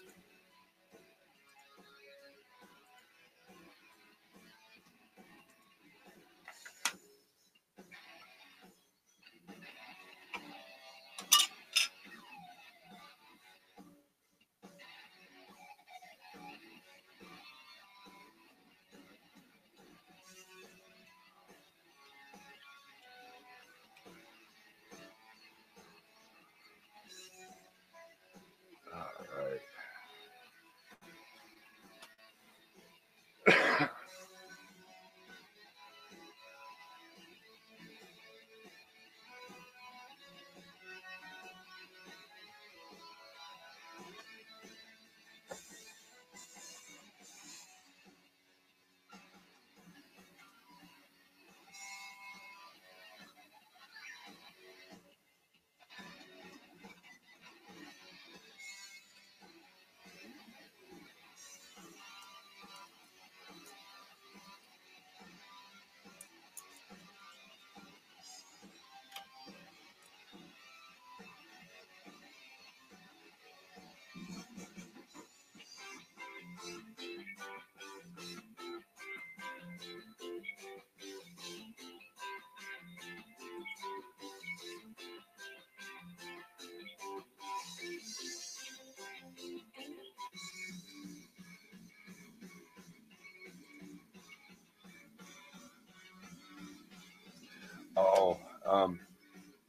Um,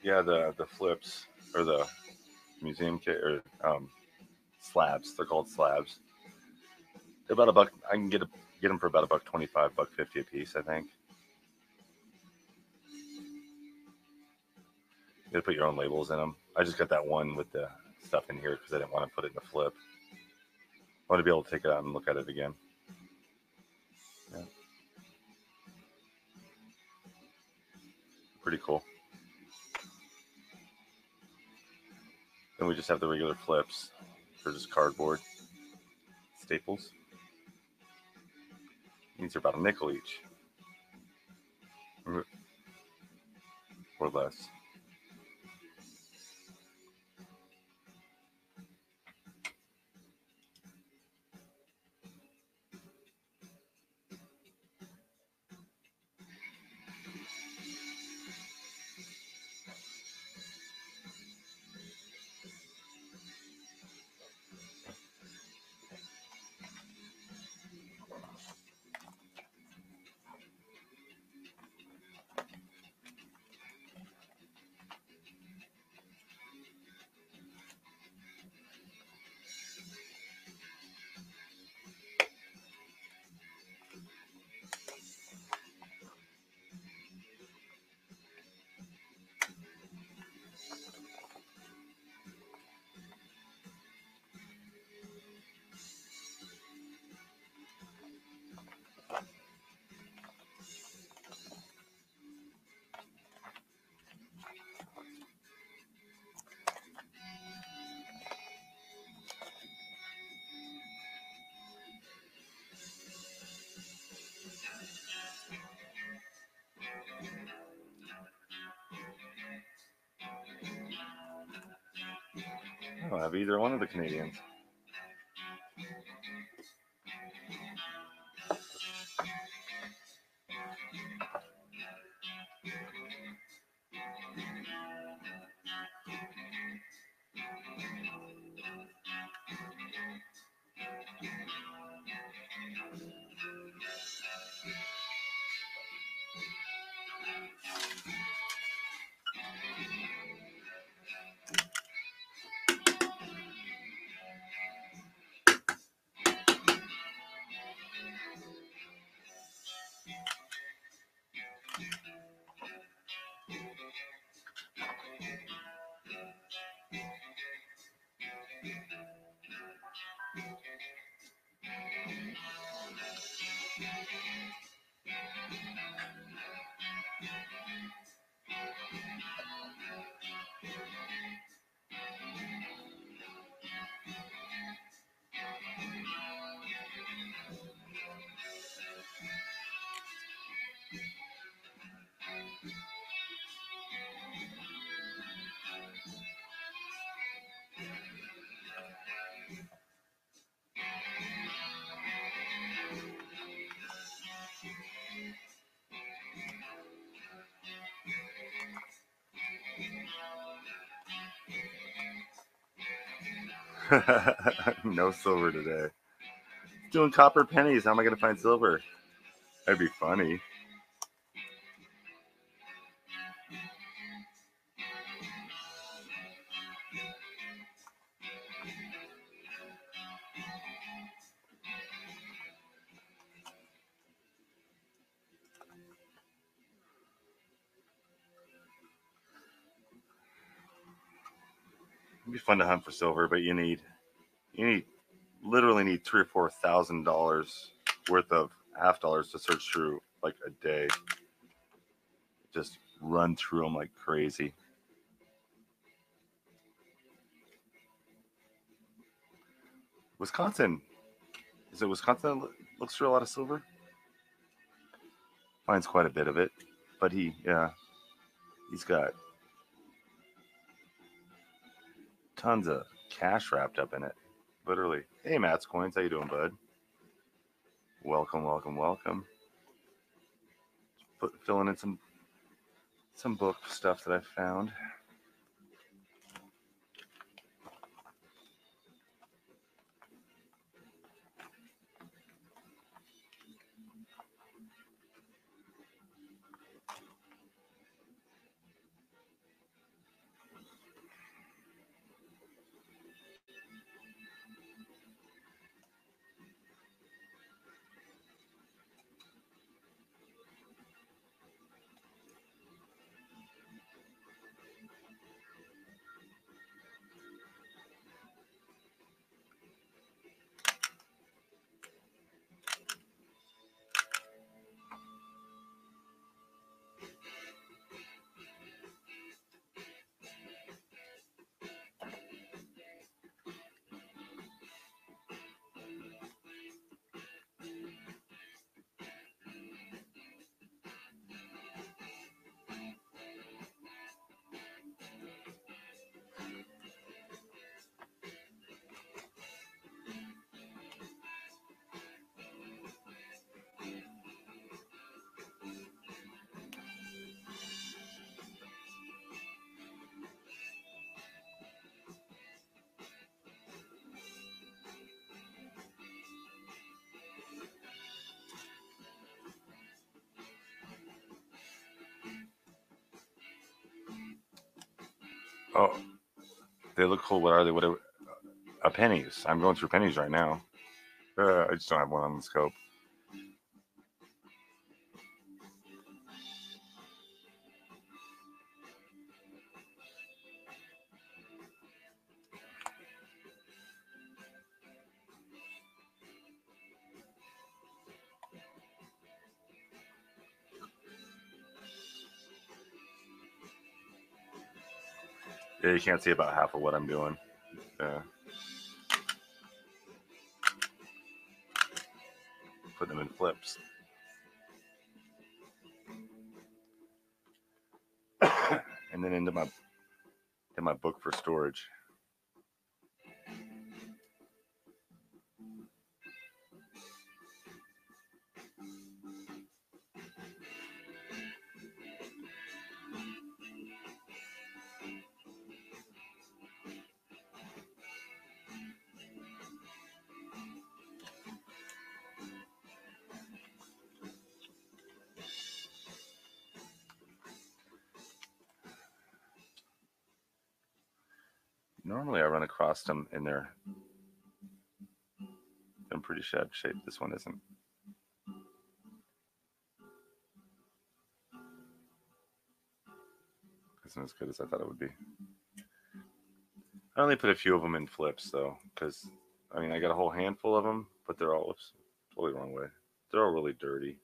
yeah, the the flips or the museum kit or um, slabs. They're called slabs. They're about a buck. I can get a, get them for about a buck twenty-five, buck fifty a piece. I think. You gotta put your own labels in them. I just got that one with the stuff in here because I didn't want to put it in the flip. I want to be able to take it out and look at it again. Have the regular flips for just cardboard staples. These are about a nickel each, or less. Don't either one of the Canadians. no silver today. Doing copper pennies. How am I going to find silver? That'd be funny. Fun to hunt for silver, but you need you need literally need three or four thousand dollars worth of half dollars to search through like a day. Just run through them like crazy. Wisconsin. Is it Wisconsin looks through a lot of silver? Finds quite a bit of it. But he, yeah, he's got tons of cash wrapped up in it. Literally. Hey, Matt's Coins. How you doing, bud? Welcome, welcome, welcome. Filling in some some book stuff that I found. Oh, they look cool. What are they? What are a pennies? I'm going through pennies right now. Uh, I just don't have one on the scope. Can't see about half of what I'm doing. Yeah. Put them in flips. and then into my in my book for storage. Them in their in pretty shabby shape. This one isn't. Isn't as good as I thought it would be. I only put a few of them in flips though, because I mean I got a whole handful of them, but they're all oops, totally wrong way. They're all really dirty.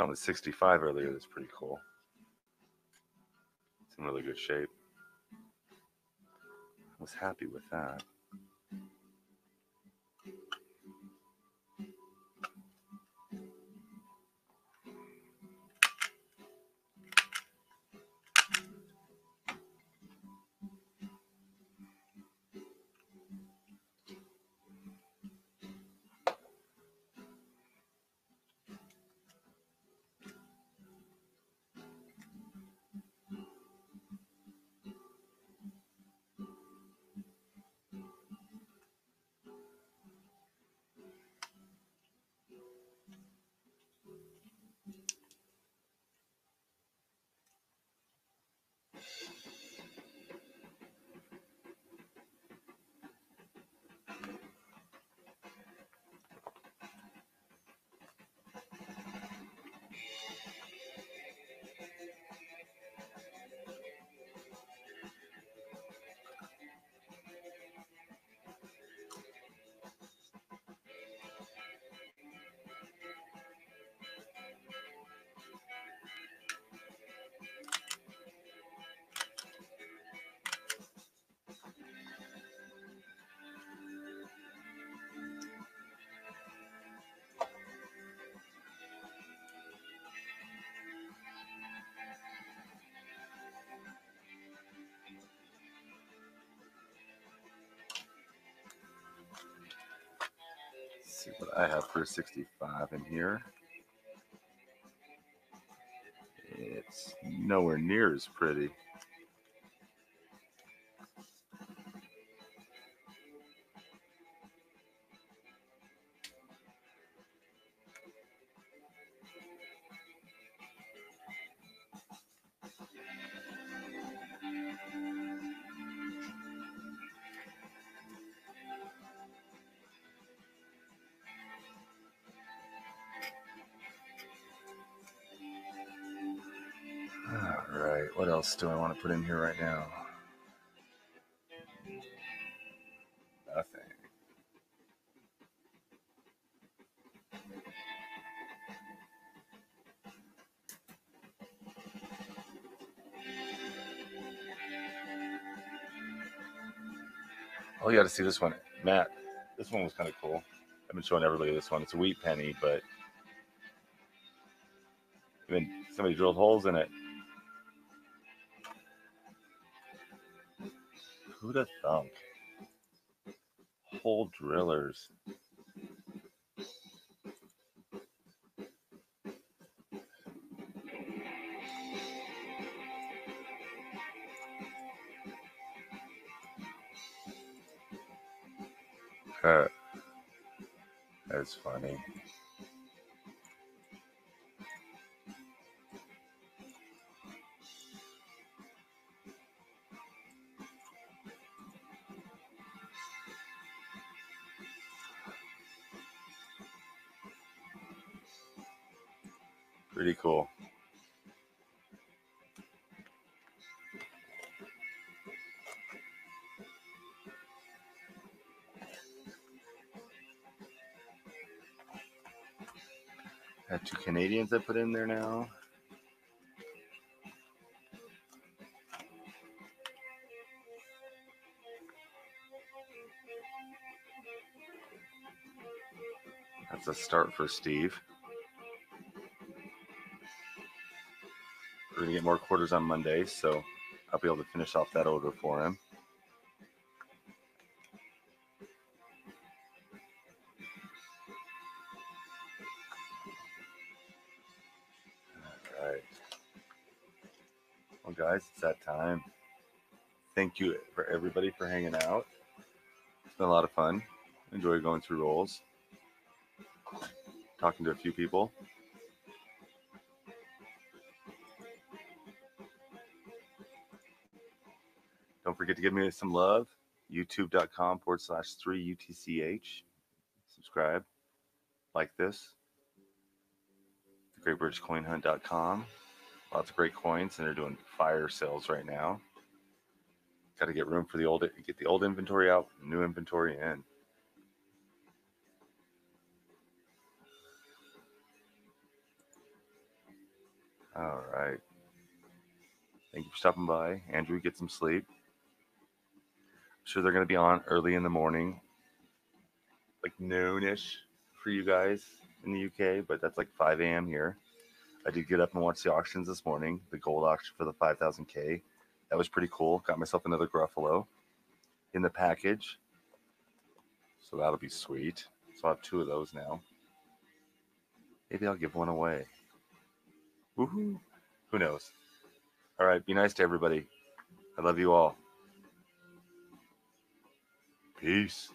Found the 65 earlier. That's pretty cool. It's in really good shape. I was happy with that. What I have for 65 in here. It's nowhere near as pretty. Else do I want to put in here right now? Nothing. Oh, you got to see this one, Matt. This one was kind of cool. I've been showing everybody this one. It's a wheat penny, but even somebody drilled holes in it. Who'd have thunk? Hole drillers. That's funny. Canadians I put in there now. That's a start for Steve. We're gonna get more quarters on Monday, so I'll be able to finish off that order for him. Everybody for hanging out. It's been a lot of fun. Enjoy going through rolls, talking to a few people. Don't forget to give me some love. YouTube.com forward slash 3UTCH. Subscribe. Like this. GreatBritishCoinHunt.com. Lots of great coins, and they're doing fire sales right now. Got to get room for the old, get the old inventory out, new inventory in. All right. Thank you for stopping by. Andrew, get some sleep. I'm sure they're going to be on early in the morning, like noonish for you guys in the UK, but that's like 5 a.m. here. I did get up and watch the auctions this morning, the gold auction for the 5000K. That was pretty cool. Got myself another Gruffalo in the package. So that'll be sweet. So I have two of those now. Maybe I'll give one away. Woohoo! Who knows? All right, be nice to everybody. I love you all. Peace.